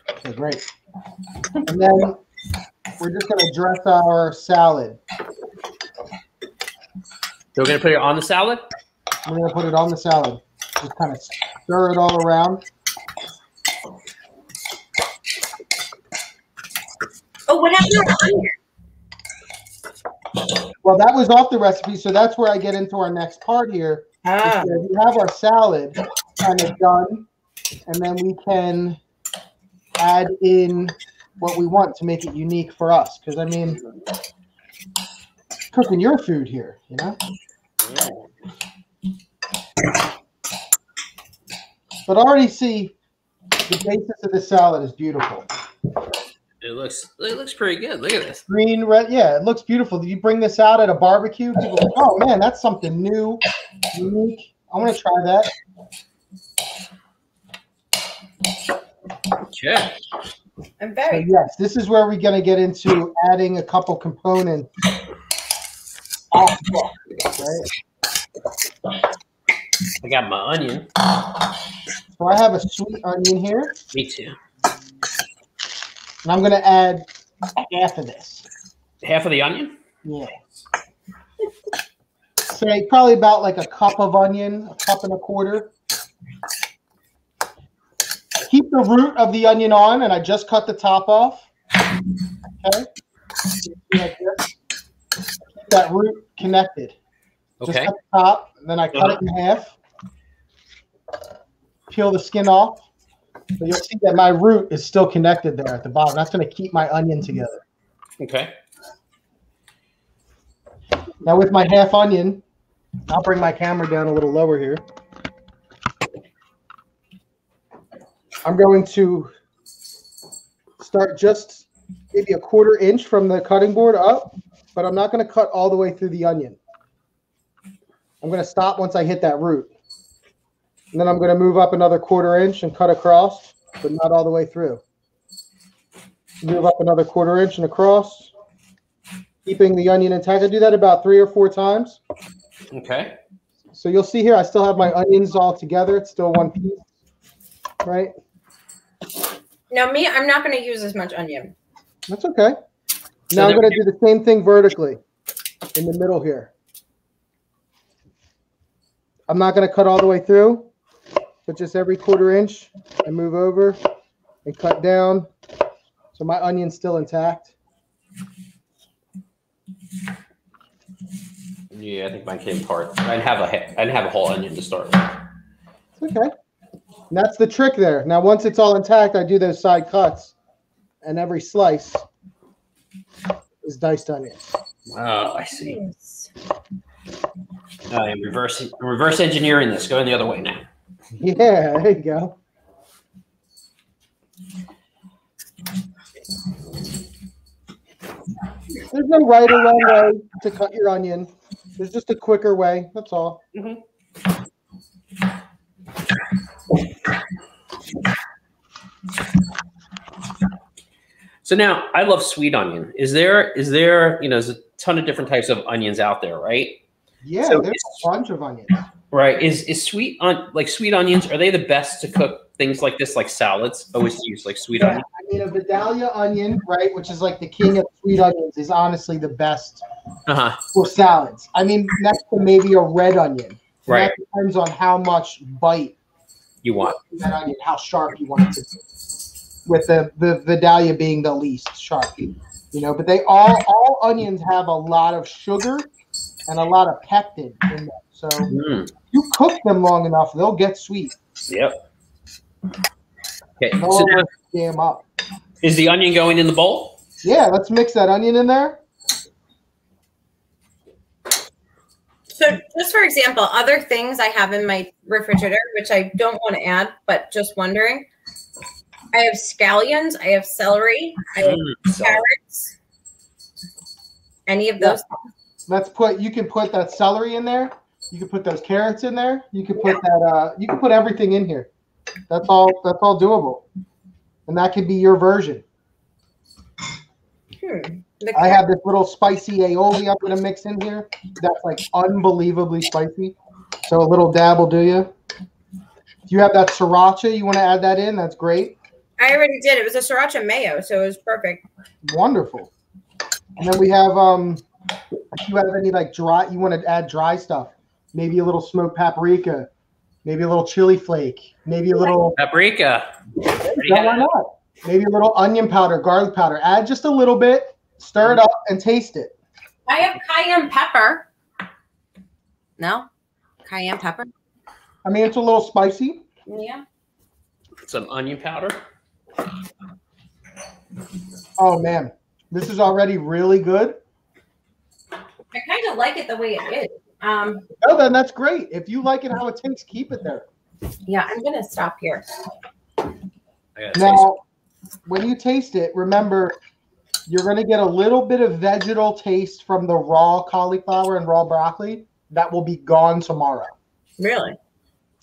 D: Okay, great. And then we're just gonna dress our salad.
E: So we're gonna put it on the salad.
D: We're gonna put it on the salad. Just kind of stir it all around.
C: Oh, what happened to our?
D: Well, that was off the recipe, so that's where I get into our next part here.
C: Ah.
D: We have our salad kind of done, and then we can add in what we want to make it unique for us. Because I mean, cooking your food here, you know. But I already see the basis of the salad is beautiful.
E: It looks. It looks pretty good. Look at this.
D: Green, red, yeah, it looks beautiful. Did you bring this out at a barbecue, people go, oh man, that's something new, unique. I want to try that.
E: Okay.
C: I'm
D: So yes, this is where we're going to get into adding a couple components. off book, right?
E: I got my onion.
D: So I have a sweet onion here,
E: Me too.
D: and I'm going to add half of this.
E: Half of the onion.
D: Yeah. Say probably about like a cup of onion, a cup and a quarter. Keep the root of the onion on, and I just cut the top off. Okay. Like that root connected.
E: Okay.
D: Just cut the top, and then I cut it in half. Peel the skin off. So you'll see that my root is still connected there at the bottom. That's going to keep my onion together.
E: Okay.
D: Now with my half onion, I'll bring my camera down a little lower here. I'm going to start just maybe a quarter inch from the cutting board up, but I'm not going to cut all the way through the onion. I'm going to stop once I hit that root. And then I'm going to move up another quarter inch and cut across, but not all the way through. Move up another quarter inch and across, keeping the onion intact. I do that about three or four times.
E: Okay.
D: So you'll see here, I still have my onions all together. It's still one piece, right?
C: Now, me, I'm not going to use as much onion.
D: That's okay.
E: So
D: Now I'm going to do the same thing vertically in the middle here. I'm not going to cut all the way through, but just every quarter inch and move over and cut down. So my onion's still intact.
E: Yeah, I think mine came apart. I didn't have a. ha- I didn't have a whole onion to start with.
D: It's okay. And that's the trick there. Now, once it's all intact, I do those side cuts, and every slice is diced onions.
E: Oh, I see. I am reverse reverse engineering this. Going the other way now.
D: Yeah, there you go. There's no right or wrong way to cut your onion. There's just a quicker way. That's all. Mm-hmm.
E: So now I love sweet onion. Is there is there you know there's a ton of different types of onions out there, right?
D: Yeah,
E: So
D: there's a bunch of onions.
E: Right. Is is sweet on like sweet onions? Are they the best to cook things like this, like salads? Always use like sweet
D: Yeah,
E: onion.
D: I mean, a Vidalia onion, right, which is like the king of sweet onions, is honestly the best
E: Uh huh.
D: for salads. I mean, next to maybe a red onion.
E: Right.
D: That depends on how much bite
E: You want.
D: that onion, how sharp you want it to be. With the the Vidalia being the least sharp, you know. But they all all onions have a lot of sugar and a lot of pectin in them. So
E: Mm,
D: you cook them long enough, they'll get sweet.
E: yep. Okay.
D: They'll
E: So now,
D: jam up.
E: is the onion going in the bowl?
D: Yeah, let's mix that onion in there.
C: So, just for example, other things I have in my refrigerator, which I don't want to add, but just wondering. I have scallions. I have celery. I have carrots. Any of those?
D: Let's put. You can put that celery in there. You can put those carrots in there. You can put that. Uh, you can put everything in here. That's all. That's all doable, and that could be your version.
C: Hmm. The
D: I have this little spicy aioli I'm gonna mix in here. That's like unbelievably spicy. So a little dab will do you. If you have that sriracha, you want to add that in. That's great.
C: I already did. It was a sriracha mayo, so it was perfect.
D: Wonderful. And then we have um if you have any like dry you want to add dry stuff. Maybe a little smoked paprika, maybe a little chili flake, maybe a little
E: Paprika.
D: no, why not? Maybe a little onion powder, garlic powder. Add just a little bit, stir it up and taste it.
C: I have cayenne pepper. No, cayenne pepper.
D: I mean it's a little spicy.
C: Yeah.
E: Some onion powder.
D: Oh man. This is already really good.
C: I kind of like it the way it is. Um,
D: Oh, then that's great. If you like it how it tastes, keep it there.
C: yeah, I'm gonna stop here.
E: I gotta taste
D: Now, when you taste it, remember you're going to get a little bit of vegetal taste from the raw cauliflower and raw broccoli. That will be gone tomorrow.
C: Really?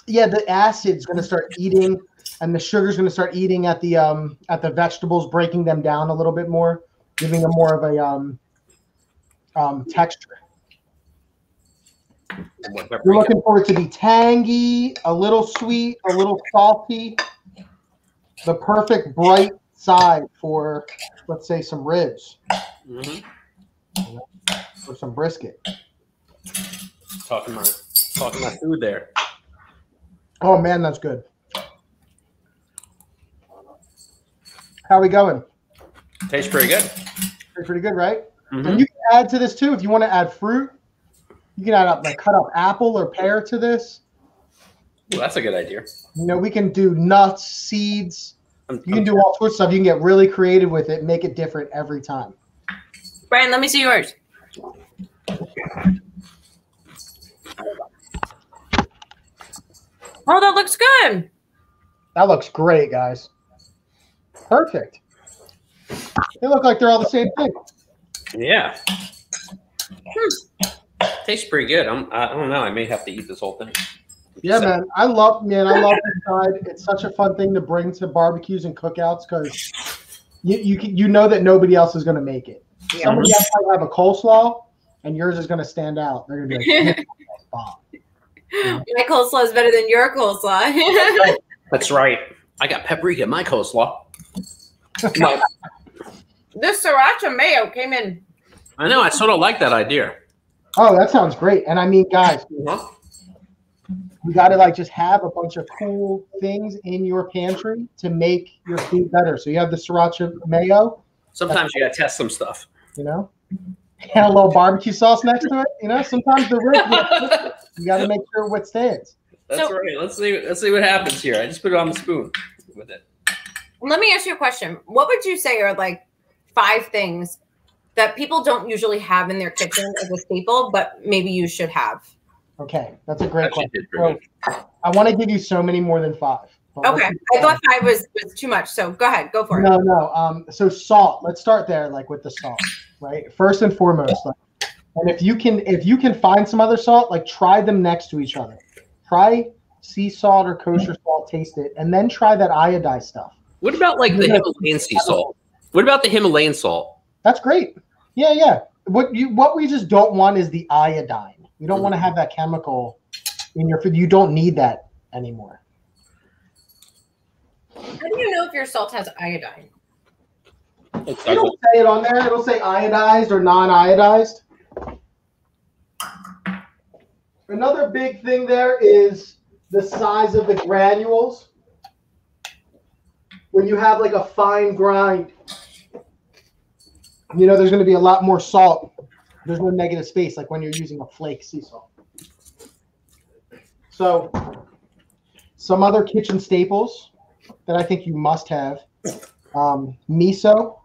D: Yeah, the acid's going to start eating, and the sugar's going to start eating at the um at the vegetables, breaking them down a little bit more, giving them more of a um um texture. You're looking for it to be tangy, a little sweet, a little salty. The perfect bright side for, let's say, some ribs
E: Mhm.
D: or some brisket.
E: Talking my talking my food there.
D: Oh man, that's good. How we going?
E: Tastes pretty good.
D: Pretty, pretty good, right?
E: Mhm.
D: And you can add to this too if you want to add fruit. You can add up like cut up apple or pear to this.
E: Ooh, that's a good idea.
D: You know, we can do nuts, seeds.
E: I'm,
D: You can do all sorts of stuff. You can get really creative with it, make it different every time.
C: Brian, let me see yours. Oh, that looks good.
D: That looks great, guys. Perfect. They look like they're all the same thing.
E: yeah. Hmm. Tastes pretty good. I'm, I don't know. I may have to eat this whole thing.
D: Yeah,
E: So-
D: man. I love man. I love this side. It's such a fun thing to bring to barbecues and cookouts because you you can, you know that nobody else is going to make it. Somebody else might have a coleslaw, and yours is going to stand out. They're going to be like, "Bomb."
C: My coleslaw is better than your coleslaw.
E: That's right. I got paprika in my coleslaw. My-
C: this sriracha mayo came in.
E: I know. I sort of like that idea.
D: Oh, that sounds great. And I mean, guys,
E: Huh?
D: You got to like just have a bunch of cool things in your pantry to make your food better. So you have the sriracha mayo.
E: Sometimes you gotta test some stuff.
D: you know, and a little barbecue sauce next to it. You know, sometimes the rib, you got to make sure what stands.
E: That's
C: So-
E: right. Let's see. Let's see what happens here. I just put it on the spoon with it.
C: Let me ask you a question. What would you say are like five things that people don't usually have in their kitchen as a staple, but maybe you should have?
D: Okay, that's a great
E: Actually
D: question.
E: did pretty good.
D: I want to give you so many more than five.
C: Okay. I thought five was, was too much. So go ahead, go for it.
D: No, no. Um, so salt. Let's start there, like with the salt, right? First and foremost, like, and if you can, if you can find some other salt, like try them next to each other. Try sea salt or kosher salt, taste it, and then try that iodized stuff.
E: What about like the Himalayan sea salt? What about the Himalayan salt?
D: That's great. Yeah, yeah. What you what we just don't want is the iodine. We don't want to have that chemical in your food. You don't need that anymore.
C: How do you know if your salt has iodine?
D: It'll say it on there. It'll say iodized or non-iodized. Another big thing there is the size of the granules. When you have like a fine grind, you know there's going to be a lot more salt. There's no negative space like when you're using a flake sea salt. So, some other kitchen staples that I think you must have: um, miso.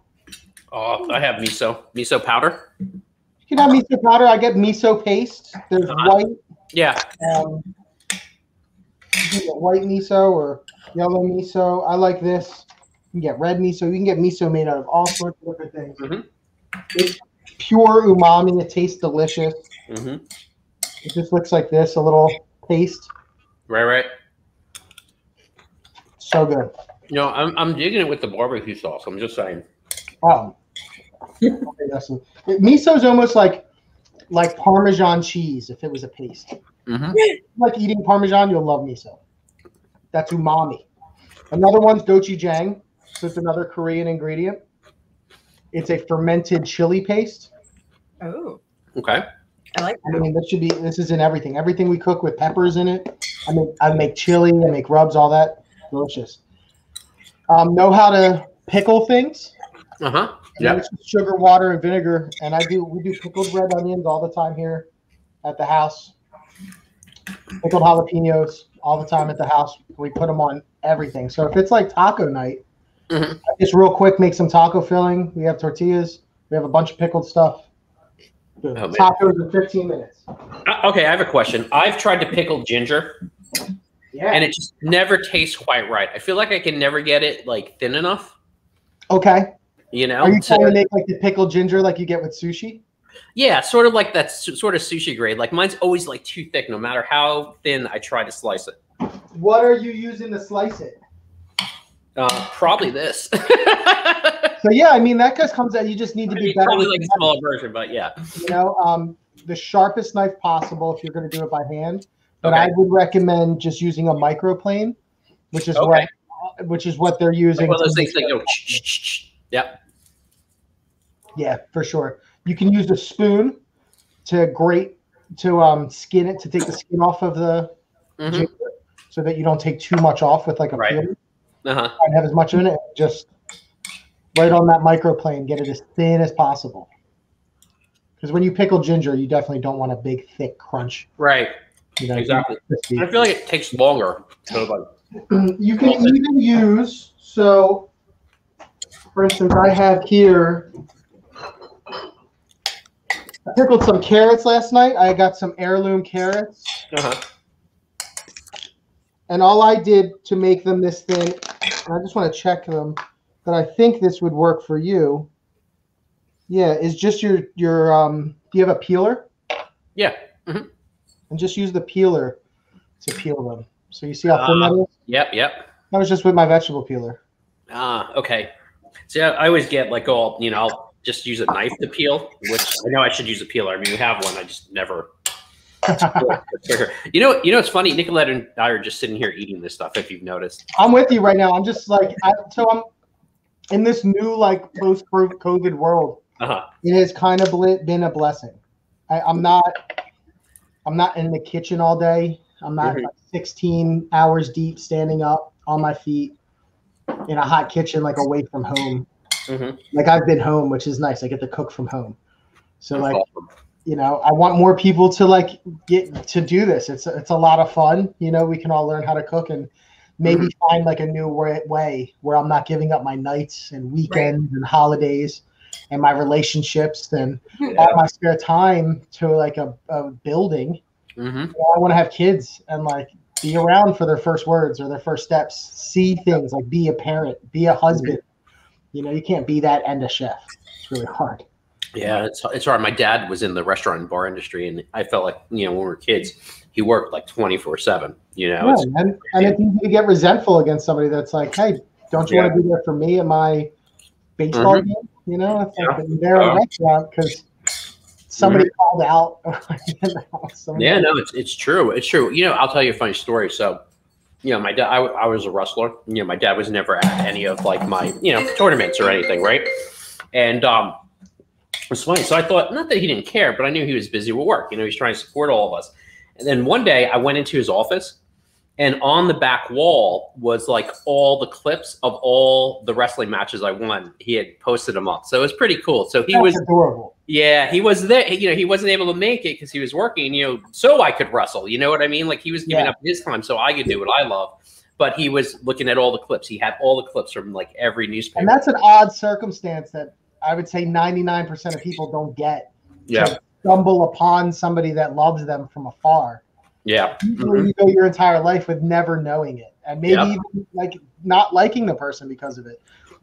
E: Oh, I have miso. Miso powder.
D: You can have miso powder. I get miso paste. There's
E: Uh-huh.
D: white,
E: Yeah.
D: um, you can get white miso or yellow miso. I like this. You can get red miso. You can get miso made out of all sorts of different things.
E: Mhm.
D: It's pure umami. It tastes delicious.
E: hmm
D: It just looks like this, a little paste.
E: Right, right.
D: So good.
E: You know, I'm, I'm digging it with the barbecue sauce. I'm just saying.
D: Um, miso is almost like like Parmesan cheese if it was a paste.
E: Mm-hmm.
D: like eating Parmesan, you'll love miso. That's umami. Another one's gochujang. So it's another Korean ingredient. It's a fermented chili paste.
C: Oh,
E: Okay.
C: I like
D: I mean, this should be this is in everything. Everything we cook with peppers in it. I make I make chili, I make rubs, all that. Delicious. Um, know how to pickle things.
E: Uh huh. Yeah.
D: Sugar, water, and vinegar. And I do we do pickled red onions all the time here at the house. Pickled jalapenos all the time at the house. We put them on everything. So if it's like taco night,
E: Mhm.
D: just real quick make some taco filling. We have tortillas. We have a bunch of pickled stuff.
E: Oh, man.
D: Tacos in 15 minutes.
E: Uh, okay, I have a question. I've tried to pickle ginger,
D: Yeah.
E: and it just never tastes quite right. I feel like I can never get it like thin enough.
D: okay.
E: You know?
D: Are you
E: to-
D: trying to make like the pickled ginger like you get with sushi?
E: yeah, sort of like that su- sort of sushi grade. Like mine's always like too thick, no matter how thin I try to slice it.
D: What are you using to slice it?
E: Uh, probably this.
D: So yeah, I mean that just comes out. You just need to
E: I
D: be
E: mean,
D: better.
E: probably like a smaller version, but yeah.
D: you know, um, the sharpest knife possible if you're going to do it by hand. But
E: Okay.
D: I would recommend just using a microplane, which is
E: Okay.
D: what which is what they're using.
E: Like one of those things that go. Yep.
D: Yeah, for sure. You can use a spoon to grate to um, skin it to take the skin off of the
E: hmm
D: so that you don't take too much off with like a
E: Right.
D: peeler.
E: Uh huh.
D: and have as much in it. Just right on that microplane, get it as thin as possible. Because when you pickle ginger, you definitely don't want a big, thick crunch.
E: Right.
D: You know,
E: Exactly. I feel like it takes longer. So like,
D: You can even use so. For instance, I have here. I pickled some carrots last night. I got some heirloom carrots,
E: uh-huh.
D: And all I did to make them this thin, and I just want to check them that I think this would work for you. Yeah, is just your your um. Do you have a peeler?
E: Yeah. Mhm.
D: And just use the peeler to peel them. So you see how thin that is?
E: Yep. Yep.
D: That was just with my vegetable peeler.
E: Ah, okay. See, I, I always get like all you know. I'll just use a knife to peel, which I know I should use a peeler. I mean, we have one. I just never. you know, you know, it's funny. Nicolette and I are just sitting here eating this stuff. If you've noticed.
D: I'm with you right now. I'm just like, I, so I'm in this new like post COVID world.
E: Uh huh.
D: It has kind of been a blessing. I, I'm not, I'm not in the kitchen all day. I'm not
E: Mhm.
D: like 16 hours deep standing up on my feet in a hot kitchen, like away from home.
E: hmm
D: Like I've been home, which is nice. I get to cook from home. So like,
E: awesome.
D: You know, I want more people to like get to do this. It's it's a lot of fun. You know, we can all learn how to cook and maybe mm-hmm. find like a new way, way where I'm not giving up my nights and weekends and holidays and my relationships and mm-hmm. all my spare time to like a, a building.
E: hmm
D: You know, I want to have kids and like be around for their first words or their first steps, see things like be a parent, be a husband. Mm-hmm. You know, you can't be that and a chef. It's really hard.
E: Yeah, it's it's hard. My dad was in the restaurant and bar industry, and I felt like you know when we were kids, he worked like twenty four seven. You know,
D: Yeah, and, and it's easy to get resentful against somebody that's like, hey, don't you want to be there for me and my baseball game? You know, it's like
E: Mm-hmm. Yeah.
D: they're a
E: Uh,
D: restaurant because somebody called out. you know, somebody-
E: yeah, no, it's it's true. It's true. You know, I'll tell you a funny story. So, you know, my dad, I, I was a wrestler. You know, my dad was never at any of like my you know tournaments or anything, right? And um, was funny. So I thought not that he didn't care, but I knew he was busy with work. You know, he's trying to support all of us. And then one day I went into his office. And on the back wall was like all the clips of all the wrestling matches I won. He had posted them up, so it was pretty cool. So he
D: That's
E: was
D: adorable.
E: yeah, he was there. You know, he wasn't able to make it because he was working. You know, so I could wrestle. You know what I mean? Like he was giving
D: Yeah.
E: up his time so I could do what I love. But he was looking at all the clips. He had all the clips from like every newspaper.
D: And that's an odd circumstance that I would say 99% of people don't get
E: Yeah.
D: stumble upon somebody that loves them from afar.
E: Yeah.
D: Usually
E: Mhm.
D: you go your entire life with never knowing it, and maybe
E: Yep.
D: even like not liking the person because of it.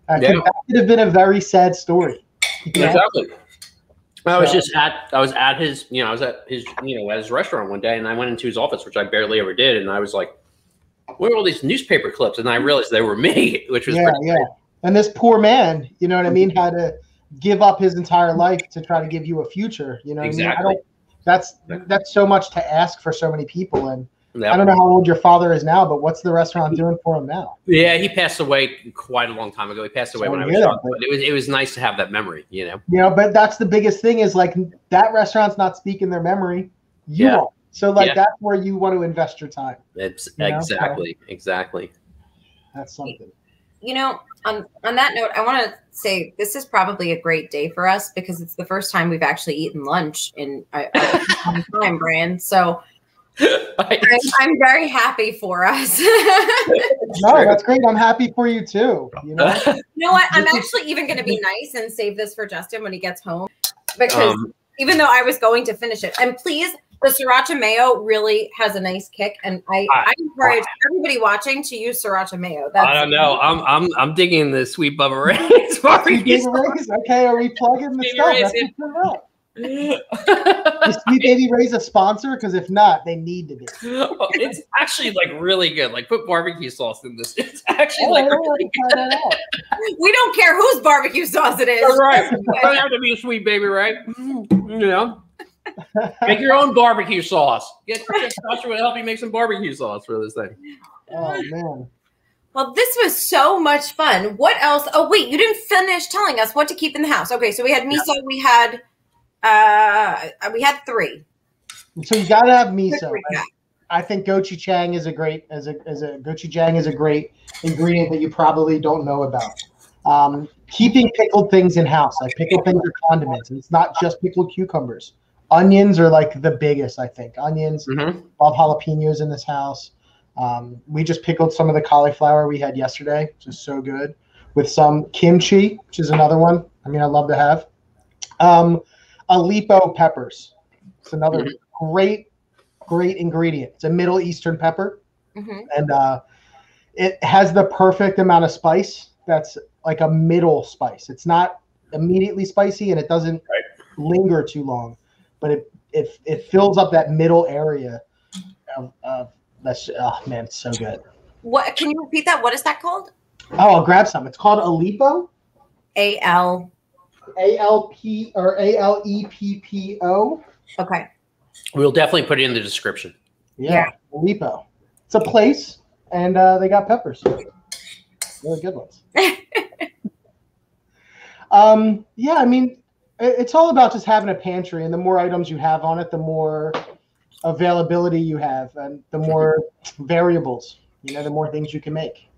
D: I
E: Yeah.
D: think that could have been a very sad story. you know?
E: Exactly. I was
D: So-
E: just at I was at his you know I was at his you know at his restaurant one day and I went into his office which I barely ever did and I was like, where are all these newspaper clips? And I realized they were me, which was
D: Yeah,
E: pretty
D: yeah. And this poor man, you know what I mean, had to give up his entire life to try to give you a future. You know, what I mean? I
E: Exactly.
D: don't. That's that's so much to ask for so many people, and
E: Yeah.
D: I don't know how old your father is now, but what's the restaurant doing for him now?
E: Yeah, he passed away quite a long time ago. He passed away
D: Sorry
E: when I was young,
D: that,
E: but it was it was nice to have that memory, you know.
D: You know, but that's the biggest thing is like that restaurant's not speaking their memory. You
E: Yeah.
D: are. So like
E: Yeah.
D: that's where you want to invest your time.
E: It's
D: You know,
E: exactly, exactly.
D: That's something.
C: you know, on on that note, I want to say this is probably a great day for us because it's the first time we've actually eaten lunch in a, a long time, Brian. So I'm, I'm very happy for us.
D: No, that's great. I'm happy for you too. You know,
C: you know what? I'm actually even going to be nice and save this for Justin when he gets home because
E: Um,
C: even though I was going to finish it, and please, the sriracha mayo really has a nice kick, and I,
E: I-
C: I encourage everybody watching to use sriracha mayo. That's,
E: I don't know. I'm I'm I'm digging the sweet
D: Baby
E: Ray's.
D: Ray's, okay, are we plugging the stuff?
E: Ray's
D: That's
E: in.
D: what we're about. Is Sweet Baby Ray's a sponsor? Because if not, they need to be.
E: Oh, it's actually like really good. Like put barbecue sauce in this. It's actually
D: Oh,
E: like
D: I don't want
E: really
D: to try that out.
C: we don't care whose barbecue sauce it is.
E: All right. Doesn't have to be a sweet baby, right? Mm, You know, make your own barbecue sauce. Get get Joshua to help you make some barbecue sauce for this thing.
D: Oh man.
C: Well, this was so much fun. What else? Oh, wait, you didn't finish telling us what to keep in the house. Okay, so we had miso. We had, uh, we had three.
D: So you gotta have miso.
C: recap.
D: I think gochujang is a great as a as a gochujang is a great ingredient that you probably don't know about. Um, keeping pickled things in house, like pickled things are condiments, and it's not just pickled cucumbers. Onions are like the biggest, I think. Onions,
E: Mm-hmm.
D: love jalapenos in this house. Um, we just pickled some of the cauliflower we had yesterday, which is so good, with some kimchi, which is another one. I mean, I love to have. Um, Aleppo peppers. It's another great, great ingredient. It's a Middle Eastern pepper,
C: Mhm.
D: and uh, it has the perfect amount of spice. That's like a middle spice. It's not immediately spicy, and it doesn't linger too long, but it it, it fills up that middle area of, of that's oh man, it's so good.
C: What? Can you repeat that? What is that called?
D: Oh, I'll grab some. It's called Aleppo.
C: A L.
D: A L P or A L E P P O.
C: Okay.
E: We'll definitely put it in the description.
D: Yeah, Aleppo. It's a place, and uh, they got peppers. Really good ones. um, yeah, I mean, it- it's all about just having a pantry, and the more items you have on it, the more availability you have, and the more variables. You know, the more things you can make.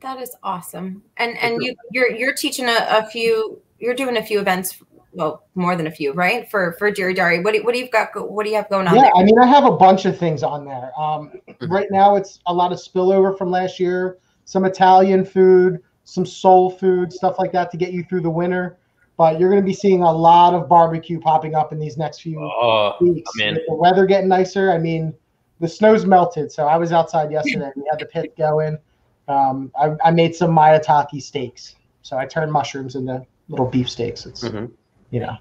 C: That is awesome. And and you you're you're teaching a, a few. You're doing a few events. Well, more than a few, right? For for Deri Dari. What do what do you've got? What do you have going on
D: Yeah,
C: there?
D: I mean, I have a bunch of things on there. Um, right now, it's a lot of spillover from last year, some Italian food, some soul food, stuff like that to get you through the winter. But you're going to be seeing a lot of barbecue popping up in these next few
E: Oh,
D: weeks.
E: I'm.
D: With the weather getting nicer, I mean, the snow's melted. So I was outside yesterday. we had the pit going. Um, I, I made some maitake steaks. So I turned mushrooms into little beef steaks. It's
E: Mhm.
D: you know,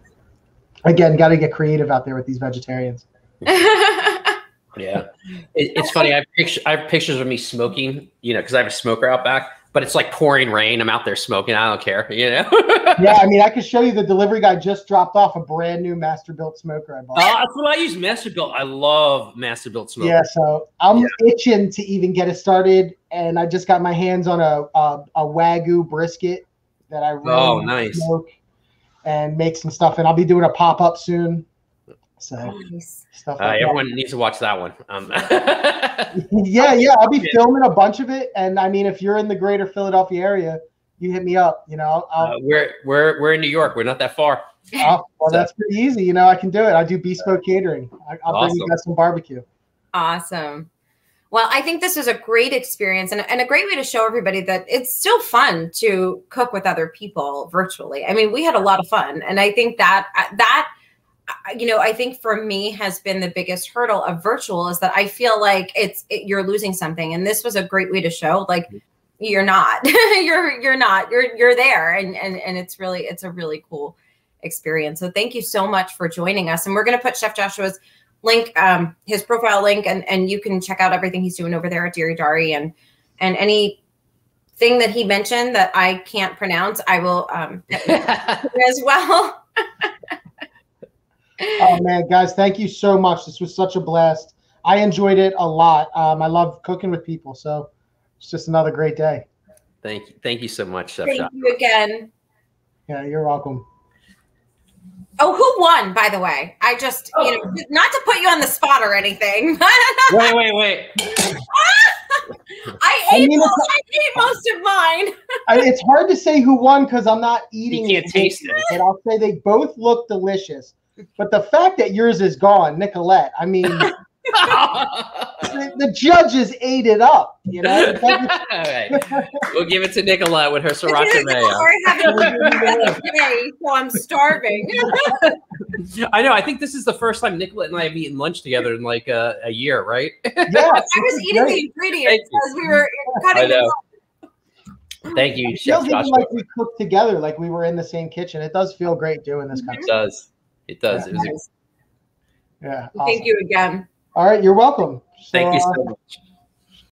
D: again, got to get creative out there with these vegetarians.
E: Yeah, it, it's funny. I have pictures. I have pictures of me smoking. You know, because I have a smoker out back. But it's like pouring rain. I'm out there smoking. I don't care. You know.
D: yeah, I mean, I could show you the delivery guy just dropped off a brand new Masterbuilt smoker I bought.
E: Oh, that's what I use. Masterbuilt. I love Masterbuilt smoke.
D: yeah, so I'm itching to even get it started, and I just got my hands on a a, a wagyu brisket that I really
E: Oh, nice.
D: smoke and make some stuff, and I'll be doing a pop up soon. So
C: Nice.
D: stuff
E: Uh,
D: like that.
E: everyone needs to watch that one. Um,
D: yeah, yeah, I'll be filming a bunch of it, and I mean, if you're in the greater Philadelphia area, you hit me up. You know, I'll,
E: uh, we're we're we're in New York. We're not that far.
D: I'll- well, that's pretty easy. You know, I can do it. I do bespoke catering. I, I'll bring you
E: Awesome.
D: guys some barbecue.
C: Awesome. Well, I think this was a great experience and, and a great way to show everybody that it's still fun to cook with other people virtually. I mean, we had a lot of fun. And I think that, that, you know, I think for me has been the biggest hurdle of virtual is that I feel like it's it, you're losing something, and this was a great way to show like you're not, you're you're not, you're you're there, and and and it's really it's a really cool experience. So thank you so much for joining us, and we're going to put Chef Joshua's link, um, his profile link, and and you can check out everything he's doing over there at Deri Dari. And and any thing that he mentioned that I can't pronounce, I will um, as well.
D: oh man, guys, thank you so much. This was such a blast. I enjoyed it a lot. Um, I love cooking with people, so it's just another great day.
E: Thank you, thank you so much,
C: Chef. Thank Shop. you again.
D: Yeah, you're welcome.
C: Oh, who won? By the way, I just oh. you know not to put you on the spot or anything.
E: wait, wait, wait.
C: I ate, I, mean, most, I ate most of mine.
D: I, it's hard to say who won because I'm not eating.
E: You can't it, taste it.
D: But I'll say they both look delicious. But the fact that yours is gone, Nicolette. I mean, the, the, judges ate it up. You know.
E: right. We'll give it to Nicolette with her sriracha mayo.
C: so I'm starving.
E: I know. I think this is the first time Nicolette and I have eaten lunch together in like a, a year, right?
C: Yeah, I was eating great. the ingredients as we were cutting. I know.
E: Thank you.
D: It feels even like we cooked together, like we were in the same kitchen. It does feel great doing this mm-hmm. kind
E: it of. It does. It does. Yeah. It
D: was. A- yeah.
C: Awesome. Thank you again.
D: All right, you're welcome.
E: So, Thank you so uh, much.